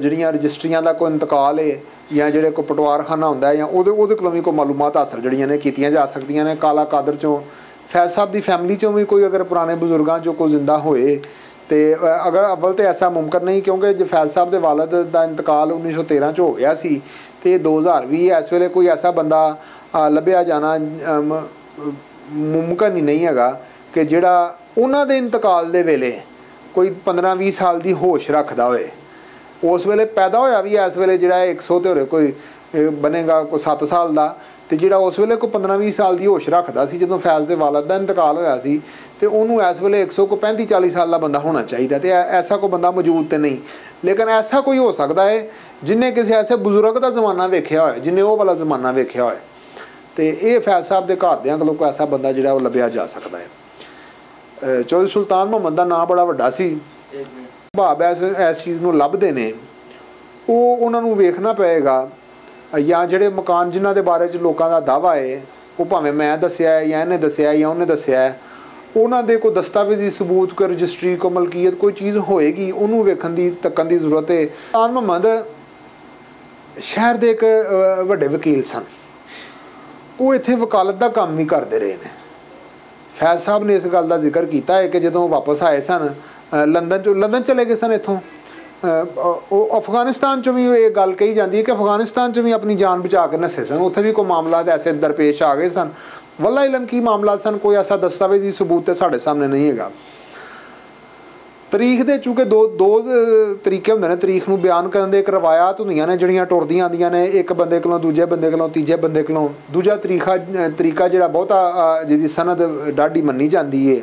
ਜਿਹੜੀਆਂ ਰਜਿਸਟਰੀਆਂ ਦਾ ਕੋਈ ਇੰਤਕਾਲ ਹੈ, ਜਾਂ ਜਿਹੜੇ ਕੋ ਪਟਵਾਰਖਾਨਾ ਹੁੰਦਾ ਹੈ, ਜਾਂ ਉਹਦੇ ਉਹਦੇ ਕੋਲੋਂ ਵੀ ਕੋਈ ਮਾਲੂਮਾਤ ਹਾਸਲ ਜਿਹੜੀਆਂ ਨੇ ਕੀਤੀਆਂ ਜਾ ਸਕਦੀਆਂ ਨੇ। ਕਾਲਾ ਕਾਦਰ ਚੋਂ, ਫੈਜ਼ ਸਾਹਿਬ ਦੀ ਫੈਮਿਲੀ ਚੋਂ ਵੀ ਕੋਈ ਅਗਰ ਪੁਰਾਣੇ ਬਜ਼ੁਰਗਾਂ ਚੋਂ ਕੋਈ ਜ਼ਿੰਦਾ ਹੋਏ, ਤੇ ਅਗਰ ਅਵਲ ਤੇ ਐਸਾ ਮੁਮਕਨ ਨਹੀਂ, ਕਿਉਂਕਿ ਜੇ ਫੈਜ਼ ਸਾਹਿਬ ਦੇ ਵਾਲਦ ਦਾ ਇੰਤਕਾਲ 1913 ਚ ਹੋ ਗਿਆ ਸੀ, ਤੇ 2020 ਇਸ ਵੇਲੇ ਕੋਈ ਐਸਾ ਬੰਦਾ ਲੱਭਿਆ ਜਾਣਾ ਮੁਮਕਨ ਹੀ ਨਹੀਂ ਹੈਗਾ ਕਿ ਜਿਹੜਾ ਉਹਨਾਂ ਦੇ ਇੰਤਕਾਲ ਦੇ ਵੇਲੇ ਕੋਈ 15-20 ਸਾਲ ਦੀ ਹੋਸ਼ ਰੱਖਦਾ ਹੋਏ ਉਸ ਵੇਲੇ ਪੈਦਾ ਹੋਇਆ ਵੀ ਇਸ ਵੇਲੇ ਜਿਹੜਾ 100 ਤੇ ਹੋਰੇ ਕੋਈ ਬਣੇਗਾ ਕੋਈ 7 ਸਾਲ ਦਾ ਤੇ ਜਿਹੜਾ ਉਸ ਵੇਲੇ ਕੋਈ 15-20 ਸਾਲ ਦੀ ਹੋਸ਼ ਰੱਖਦਾ ਸੀ, ਜਦੋਂ ਫੈਜ਼ ਦੇ ਵਾਲਦ ਦਾ ਇੰਤਕਾਲ ਹੋਇਆ ਸੀ ਤੇ ਉਹਨੂੰ ਇਸ ਵੇਲੇ 100 ਕੋ 35-40 ਸਾਲ ਦਾ ਬੰਦਾ ਹੋਣਾ ਚਾਹੀਦਾ ਤੇ ਐਸਾ ਕੋਈ ਬੰਦਾ ਮੌਜੂਦ ਤੇ ਨਹੀਂ। ਲੇਕਿਨ ਐਸਾ ਕੋਈ ਹੋ ਸਕਦਾ ਹੈ ਜਿਨੇ ਕਿਸੇ ਐਸੇ ਬਜ਼ੁਰਗ ਦਾ ਜ਼ਮਾਨਾ ਵੇਖਿਆ ਹੋਏ ਜਿਨੇ ਉਹ ਵਾਲਾ ਜ਼ਮਾਨਾ ਵੇਖਿਆ ਹੋਏ ਤੇ ਇਹ ਫੈਜ਼ ਸਾਹਿਬ ਦੇ ਘਰਦਿਆਂ ਕੋਲੋਂ ਕੋਈ ਐਸਾ ਬੰਦਾ ਜਿਹੜਾ ਉਹ ਲੱਭਿਆ ਜਾ ਸਕਦਾ ਹੈ। ਅਹ ਚੌਧਰੀ ਸੁਲਤਾਨ ਮੁਹੰਮਦ ਦਾ ਨਾਂ ਬੜਾ ਵੱਡਾ ਸੀ। ਭਾਵ ਐਸ ਇਸ ਚੀਜ਼ ਨੂੰ ਲੱਭਦੇ ਨੇ। ਉਹ ਉਹਨਾਂ ਨੂੰ ਵੇਖਣਾ ਪਏਗਾ, ਜਾਂ ਜਿਹੜੇ ਮਕਾਨ ਜਿਨ੍ਹਾਂ ਦੇ ਬਾਰੇ ਚ ਲੋਕਾਂ ਦਾ ਦਾਵਾ ਹੈ ਉਹ ਭਾਵੇਂ ਮੈਂ ਦੱਸਿਆ ਹੈ ਜਾਂ ਇਹਨੇ ਦੱਸਿਆ ਹੈ ਜਾਂ ਉਹਨੇ ਦੱਸਿਆ ਹੈ, ਉਹਨਾਂ ਦੇ ਕੋਈ ਦਸਤਾਵੇਜ਼ੀ ਸਬੂਤ, ਕੋਈ ਰਜਿਸਟਰੀ, ਕੋਈ ਮਲਕੀਅਤ, ਕੋਈ ਚੀਜ਼ ਹੋਏਗੀ, ਉਹਨੂੰ ਵੇਖਣ ਦੀ, ਤੱਕਣ ਦੀ ਜ਼ਰੂਰਤ ਹੈ ਸੁਲਤਾਨ ਮੁਹੰਮਦ ਸ਼ਹਿਰ ਦੇ ਇੱਕ ਵੱਡੇ ਵਕੀਲ ਸਨ। ਉਹ ਇੱਥੇ ਵਕਾਲਤ ਦਾ ਕੰਮ ਹੀ ਕਰਦੇ ਰਹੇ ਨੇ। ਫੈਜ਼ ਸਾਹਿਬ ਨੇ ਇਸ ਗੱਲ ਦਾ ਜ਼ਿਕਰ ਕੀਤਾ ਹੈ ਕਿ ਜਦੋਂ ਵਾਪਸ ਆਏ ਸਨ ਅ, ਲੰਡਨ ਚੋਂ ਲੰਡਨ ਚਲੇ ਗਏ ਸਨ ਇੱਥੋਂ। ਉਹ ਅਫਗਾਨਿਸਤਾਨ ਚੋਂ ਵੀ ਇਹ ਗੱਲ ਕਹੀ ਜਾਂਦੀ ਹੈ ਕਿ ਅਫਗਾਨਿਸਤਾਨ ਚੋਂ ਵੀ ਆਪਣੀ ਜਾਨ ਬਚਾ ਕੇ ਨੱਸੇ ਸਨ। ਉੱਥੇ ਵੀ ਕੋਈ ਮਾਮਲਾ ਐਸੇ ਦਰਪੇਸ਼ ਆ ਗਏ ਸਨ। ਵੱਲਾ ਇਲਮ ਕੀ ਮਾਮਲਾ ਸਨ? ਕੋਈ ਐਸਾ ਦਸਤਾਵੇਜ਼ੀ ਸਬੂਤ ਤੇ ਸਾਡੇ ਸਾਹਮਣੇ ਨਹੀਂ ਹੈਗਾ। ਤਰੀਖ ਦੇ ਚੂੰਕਿ ਦੋ ਦੋ ਤਰੀਕੇ ਹੁੰਦੇ ਨੇ। ਤਰੀਖ ਨੂੰ ਬਿਆਨ ਕਰਨ ਦੇ ਇੱਕ ਰਵਾਇਤ ਹੁੰਦੀਆਂ ਨੇ ਜਿਹੜੀਆਂ ਟੁਰਦੀਆਂ ਆਉਂਦੀਆਂ ਨੇ ਇੱਕ ਬੰਦੇ ਕੋਲੋਂ ਦੂਜੇ ਬੰਦੇ ਕੋਲੋਂ ਤੀਜੇ ਬੰਦੇ ਕੋਲੋਂ। ਦੂਜਾ ਤਰੀਕਾ ਤਰੀਕਾ ਜਿਹੜਾ ਬਹੁਤਾ ਜਿਹਦੀ ਸਨਦ ਡਾਢੀ ਮੰਨੀ ਜਾਂਦੀ ਏ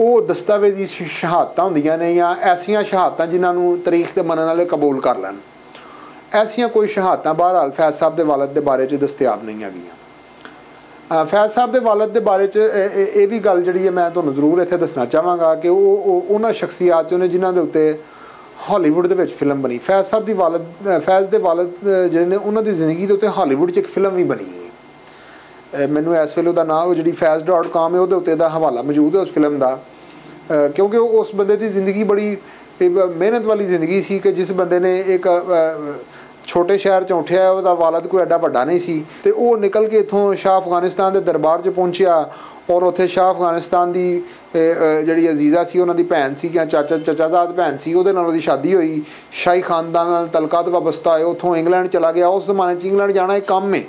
ਉਹ ਦਸਤਾਵੇਜ਼ੀ ਸ਼ਹਾਦਤਾਂ ਹੁੰਦੀਆਂ ਨੇ ਜਾਂ ਐਸੀਆਂ ਸ਼ਹਾਦਤਾਂ ਜਿਨ੍ਹਾਂ ਨੂੰ ਤਰੀਖ ਦੇ ਮੰਨਣ ਵਾਲੇ ਕਬੂਲ ਕਰ ਲੈਣ। ਐਸੀਆਂ ਕੋਈ ਸ਼ਹਾਦਤਾਂ ਬਹਰਹਾਲ ਫੈਜ਼ ਸਾਹਿਬ ਦੇ ਵਾਲਦ ਦੇ ਬਾਰੇ ਚ ਦਸਤਿਆਬ ਨਹੀਂ ਹੈਗੀਆਂ। ਅ, ਫੈਜ਼ ਸਾਹਿਬ ਦੇ ਵਾਲਦ ਦੇ ਬਾਰੇ ਚ ਇਹ- ਵੀ ਗੱਲ ਜਿਹੜੀ ਹੈ ਮੈਂ ਤੁਹਾਨੂੰ ਜ਼ਰੂਰ ਇੱਥੇ ਦੱਸਣਾ ਚਾਹਾਂਗਾ ਕਿ ਉਹ ਉਹਨਾਂ ਸ਼ਖਸੀਅਤ ਚੋਂ ਨੇ ਜਿਨ੍ਹਾਂ ਦੇ ਉੱਤੇ ਹਾਲੀਵੁੱਡ ਦੇ ਵਿੱਚ ਫਿਲਮ ਬਣੀ। ਫੈਜ਼ ਸਾਹਿਬ ਦੀ ਵਾਲਦ ਫੈਜ਼ ਦੇ ਵਾਲਦ ਜਿਹੜੇ ਨੇ, ਉਹਨਾਂ ਦੀ ਜ਼ਿੰਦਗੀ ਦੇ ਉੱਤੇ ਹਾਲੀਵੁੱਡ 'ਚ ਇੱਕ ਫਿਲਮ ਵੀ ਬਣੀ ਮੈਨੂੰ ਇਸ ਵੇਲੇ ਉਹਦਾ ਨਾਮ ਉਹ ਜਿਹੜੀ faz.com ਹੈ, ਉਹਦੇ ਉੱਤੇ ਦਾ ਹਵਾਲਾ ਮੌਜੂਦ ਹੈ ਉਸ ਫਿਲਮ ਦਾ। ਕਿਉਂਕਿ ਉਹ ਉਸ ਬੰਦੇ ਦੀ ਜ਼ਿੰਦਗੀ ਬੜੀ ਮਿਹਨਤ ਵਾਲੀ ਜ਼ਿੰਦਗੀ ਸੀ ਕਿ ਜਿਸ ਬੰਦੇ ਨੇ ਇੱਕ ਛੋਟੇ ਸ਼ਹਿਰ ਚ ਉੱਠਿਆ, ਉਹਦਾ ਵਾਲਦ ਕੋਈ ਐਡਾ ਵੱਡਾ ਨਹੀਂ ਸੀ ਤੇ ਉਹ ਨਿਕਲ ਕੇ ਇਥੋਂ ਸ਼ਾਹ ਅਫਗਾਨਿਸਤਾਨ ਦੇ ਦਰਬਾਰ 'ਚ ਪਹੁੰਚਿਆ ਔਰ ਉੱਥੇ ਸ਼ਾਹ ਅਫਗਾਨਿਸਤਾਨ ਦੀ ਜਿਹੜੀ ਅਜ਼ੀਜ਼ਾ ਸੀ, ਉਹਨਾਂ ਦੀ ਭੈਣ ਸੀ ਜਾਂ ਚਾਚਾ, ਚਚਾਜ਼ਾਦ ਭੈਣ ਸੀ, ਉਹਦੇ ਨਾਲ ਉਹਦੀ ਸ਼ਾਦੀ ਹੋਈ। ਸ਼ਾਹੀ ਖਾਨਦਾਨ ਨਾਲ ਤਲਕਾਤ ਵਾਬਸਤਾ ਹੈ ਉੱਥੋਂ ਇੰਗਲੈਂਡ ਚਲਾ ਗਿਆ। ਉਸ ਜ਼ਮਾਨੇ 'ਚ ਇੰਗਲੈਂਡ ਜਾਣਾ ਇੱਕ ਕੰਮ ਹੈ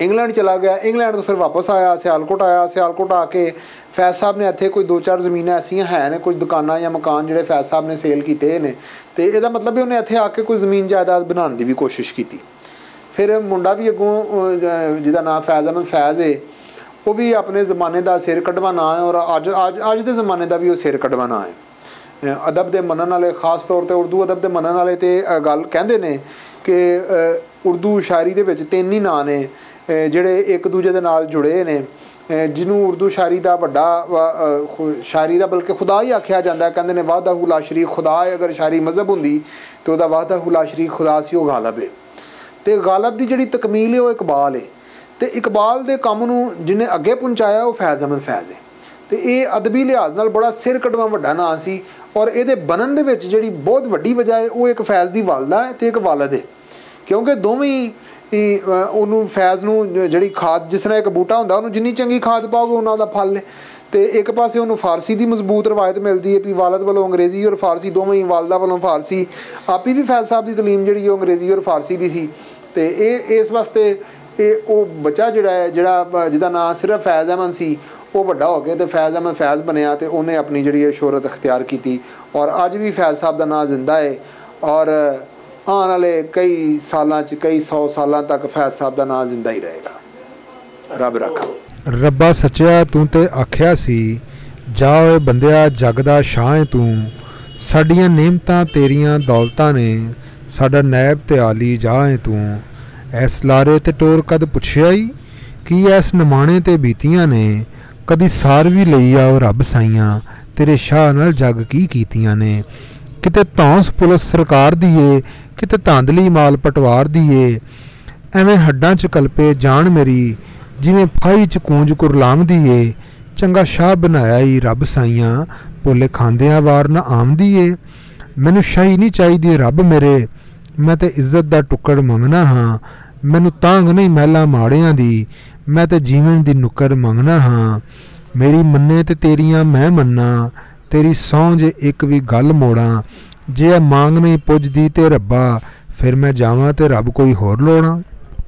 ਇੰਗਲੈਂਡ ਚਲਾ ਗਿਆ। ਇੰਗਲੈਂਡ ਤੋਂ ਫਿਰ ਵਾਪਸ ਆਇਆ, ਸਿਆਲਕੋਟ ਆਇਆ। ਸਿਆਲਕੋਟ ਆ ਕੇ ਫੈਜ਼ ਸਾਹਿਬ ਨੇ ਇੱਥੇ ਕੋਈ ਦੋ ਚਾਰ ਜ਼ਮੀਨਾਂ ਐਸੀਆਂ ਹੈ ਨੇ ਕੁਝ ਦੁਕਾਨਾਂ ਜਾਂ ਮਕਾਨ ਜਿਹੜੇ ਫੈਜ਼ ਸਾਹਿਬ ਨੇ ਸੇਲ ਕੀਤੇ ਨੇ। ਤੇ ਇਹਦਾ ਮਤਲਬ ਵੀ ਉਹਨੇ ਇੱਥੇ ਆ ਕੇ ਕੋਈ ਜ਼ਮੀਨ ਜਾਇਦਾਦ ਬਣਾਉਣ ਦੀ ਵੀ ਕੋਸ਼ਿਸ਼ ਕੀਤੀ। ਫਿਰ ਮੁੰਡਾ ਵੀ ਅੱਗੋਂ ਜਿਹਦਾ ਨਾਮ ਫੈਜ਼ ਅਹਿਮਦ ਫੈਜ਼ ਹੈ ਉਹ ਵੀ ਆਪਣੇ ਜ਼ਮਾਨੇ ਦਾ ਸਿਰ ਕੱਢਵਾ ਨਾਂ ਹੈ ਔਰ ਅੱਜ ਅੱਜ ਅੱਜ ਦੇ ਜ਼ਮਾਨੇ ਦਾ ਵੀ ਉਹ ਸਿਰ ਕੱਢਵਾ ਨਾ ਹੈ ਅਦਬ ਦੇ ਮੰਨਣ ਵਾਲੇ, ਖਾਸ ਤੌਰ ਤੇ ਉਰਦੂ ਅਦਬ ਦੇ ਮੰਨਣ ਵਾਲੇ ਤੇ ਗੱਲ ਕਹਿੰਦੇ ਨੇ ਕਿ ਉਰਦੂ ਸ਼ਾਇਰੀ ਦੇ ਵਿੱਚ ਤਿੰਨ ਹੀ ਨਾਂ ਨੇ ਜਿਹੜੇ ਇੱਕ ਦੂਜੇ ਦੇ ਨਾਲ ਜੁੜੇ ਨੇ। ਜਿਹਨੂੰ ਉਰਦੂ ਸ਼ਾਇਰੀ ਦਾ ਵੱਡਾ ਵਾ- ਖੁ- ਸ਼ਾਇਰੀ ਦਾ ਬਲਕਿ ਖੁਦਾ ਹੀ ਆਖਿਆ ਜਾਂਦਾ ਕਹਿੰਦੇ ਨੇ ਵਾਹਦਾਹੁ ਲਾ ਸ਼ਰੀਕ ਖੁਦਾ ਹੈ, ਅਗਰ ਸ਼ਾਇਰੀ ਮਜ਼ਹਬ ਹੁੰਦੀ ਤੇ ਉਹਦਾ ਵਾਹਦਾਹੁ ਲਾ ਸ਼ਰੀਕ ਖੁਦਾ ਸੀ, ਉਹ ਗਾਲਬ ਹੈ ਤੇ ਗਾਲਬ ਦੀ ਜਿਹੜੀ ਤਕਮੀਲ ਹੈ ਉਹ ਇਕਬਾਲ ਹੈ ਤੇ ਇਕਬਾਲ ਦੇ ਕੰਮ ਨੂੰ ਜਿਹਨੇ ਅੱਗੇ ਪਹੁੰਚਾਇਆ, ਉਹ ਫੈਜ਼ ਅਮਨ ਫੈਜ਼ ਹੈ ਤੇ ਇਹ ਅਦਬੀ ਲਿਹਾਜ਼ ਨਾਲ ਬੜਾ ਸਿਰ ਕੜਵਾ ਵੱਡਾ ਨਾਂ ਸੀ ਔਰ ਇਹਦੇ ਬਣਨ ਦੇ ਵਿੱਚ ਜਿਹੜੀ ਬਹੁਤ ਵੱਡੀ ਵਜ੍ਹਾ ਹੈ ਉਹ ਇੱਕ ਫੈਜ਼ ਦੀ ਵਾਲਦਾ ਹੈ ਤੇ ਇੱਕ ਵਾਲਦ ਹੈ ਕਿਉਂਕਿ ਦੋਵੇਂ ਹੀ ਉਹਨੂੰ ਫੈਜ਼ ਨੂੰ ਜਿਹੜੀ ਖਾਦ, ਜਿਸ ਤਰ੍ਹਾਂ ਇੱਕ ਬੂਟਾ ਹੁੰਦਾ, ਉਹਨੂੰ ਜਿੰਨੀ ਚੰਗੀ ਖਾਦ ਪਾਓਗੇ, ਉਹਨਾਂ ਦਾ ਫਲ ਹੈ ਤੇ ਇੱਕ ਪਾਸੇ ਉਹਨੂੰ ਫਾਰਸੀ ਦੀ ਮਜ਼ਬੂਤ ਰਵਾਇਤ ਮਿਲਦੀ ਹੈ ਵੀ ਵਾਲਦ ਵੱਲੋਂ ਅੰਗਰੇਜ਼ੀ ਔਰ ਫਾਰਸੀ, ਦੋਵੇਂ ਹੀ ਵਾਲਦਾ ਵੱਲੋਂ ਫਾਰਸੀ। ਆਪੀ ਵੀ ਫੈਜ਼ ਸਾਹਿਬ ਦੀ ਤਾਲੀਮ ਜਿਹੜੀ ਉਹ ਅੰਗਰੇਜ਼ੀ ਔਰ ਫਾਰਸੀ ਦੀ ਸੀ। ਤੇ ਇਹ, ਇਸ ਵਾਸਤੇ ਇਹ, ਉਹ ਬੱਚਾ ਜਿਹੜਾ ਹੈ ਜਿਹੜਾ ਜਿਹਦਾ ਨਾਮ ਸਿਰਫ ਫੈਜ਼ ਅਹਿਮਦ ਸੀ, ਉਹ ਵੱਡਾ ਹੋ ਗਿਆ ਤੇ ਫੈਜ਼ ਅਹਿਮਦ ਫੈਜ਼ ਬਣਿਆ ਤੇ ਉਹਨੇ ਆਪਣੀ ਜਿਹੜੀ ਹੈ ਸ਼ੋਹਰਤ ਅਖਤਿਆਰ ਕੀਤੀ। ਔਰ ਅੱਜ ਵੀ ਫੈਜ਼ ਸਾਹਿਬ ਦਾ ਨਾਮ ਜ਼ਿੰਦਾ ਹੈ ਔਰ ਆਉਣ ਵਾਲੇ ਕਈ ਸਾਲਾਂ 'ਚ, ਕਈ 100 ਸਾਲਾਂ ਤੱਕ ਫੈਜ਼ ਸਾਹਿਬ ਦਾ ਨਾਮ ਜ਼ਿੰਦਾ ਹੀ ਰਹੇਗਾ। ਰੱਬ ਰੱਖਾ। ਰੱਬਾ ਸੱਚਿਆ ਤੂੰ ਤੇ ਆਖਿਆ ਸੀ, ਜਾ ਓਏ ਬੰਦਿਆ, ਜਗ ਦਾ ਸ਼ਾਹ ਤੂੰ। ਸਾਡੀਆਂ ਨੇਮਤਾਂ ਤੇਰੀਆਂ ਦੌਲਤਾਂ ਨੇ, ਸਾਡਾ ਨੈਬ ਤੇ ਆਲੀ ਜਾਏ ਤੂੰ। ਐਸ ਲਾਰੇ ਤੇ ਟੋਰ ਕਦ ਪੁੱਛਿਆ ਹੀ ਕੀ ਐਸ ਨਮਾਣੇ ਤੇ ਬੀਤੀਆਂ ਨੇ? ਕਦੀ ਸਾਰ ਵੀ ਲਈ ਆਓ ਰੱਬ ਸਾਈਆਂ, ਤੇਰੇ ਸ਼ਾਹ ਨਾਲ ਜਗ ਕੀ ਕੀਤੀਆਂ ਨੇ? ਕਿਤੇ ਧੌਂਸ ਪੁਲਿਸ ਸਰਕਾਰ ਦੀ ਏ, ਕਿਤੇ ਧਾਂਦਲੀ ਮਾਲ ਪਟਵਾਰ ਦੀ ਏ। ਐਵੇਂ ਹੱਡਾਂ 'ਚ ਕਲਪੇ ਜਾਣ ਮੇਰੀ, ਜਿਵੇਂ ਫਾਈ 'ਚ ਕੂੰਜ ਕੁਰਲਾਂਦੀ ਏ। ਚੰਗਾ ਸ਼ਾਹ ਬਣਾਇਆ ਈ ਰੱਬ ਸਾਈਆਂ, ਭੋਲੇ ਖਾਂਦਿਆਂ ਵਾਰ ਨਾ ਆਮਦੀ ਏ। ਮੈਨੂੰ ਸ਼ਾਹੀ ਨਹੀਂ ਚਾਹੀਦੀ ਰੱਬ ਮੇਰੇ, ਮੈਂ ਤੇ ਇੱਜ਼ਤ ਦਾ ਟੁੱਕੜ ਮੰਗਣਾ ਹਾਂ। ਮੈਨੂੰ ਤਾਂਗ ਨਹੀਂ ਮਹਿਲਾ ਮਾੜਿਆਂ ਦੀ, ਮੈਂ ਤੇ ਜੀਵਨ ਦੀ ਨੁੱਕਰ ਮੰਗਣਾ ਹਾਂ। ਮੇਰੀ ਮੰਨੇ ਤੇ ਤੇਰੀਆਂ ਮੈਂ ਮੰਨਾ ਤੇਰੀ ਸਹੁੰ ਜੇ ਇੱਕ ਵੀ ਗੱਲ ਮੋੜਾਂ, ਜੇ ਇਹ ਮੰਗ ਨਹੀਂ ਪੁੱਜਦੀ ਤੇ ਰੱਬਾ, ਫਿਰ ਮੈਂ ਜਾਵਾਂ ਤੇ ਰੱਬ ਕੋਈ ਹੋਰ ਲੋੜਾਂ।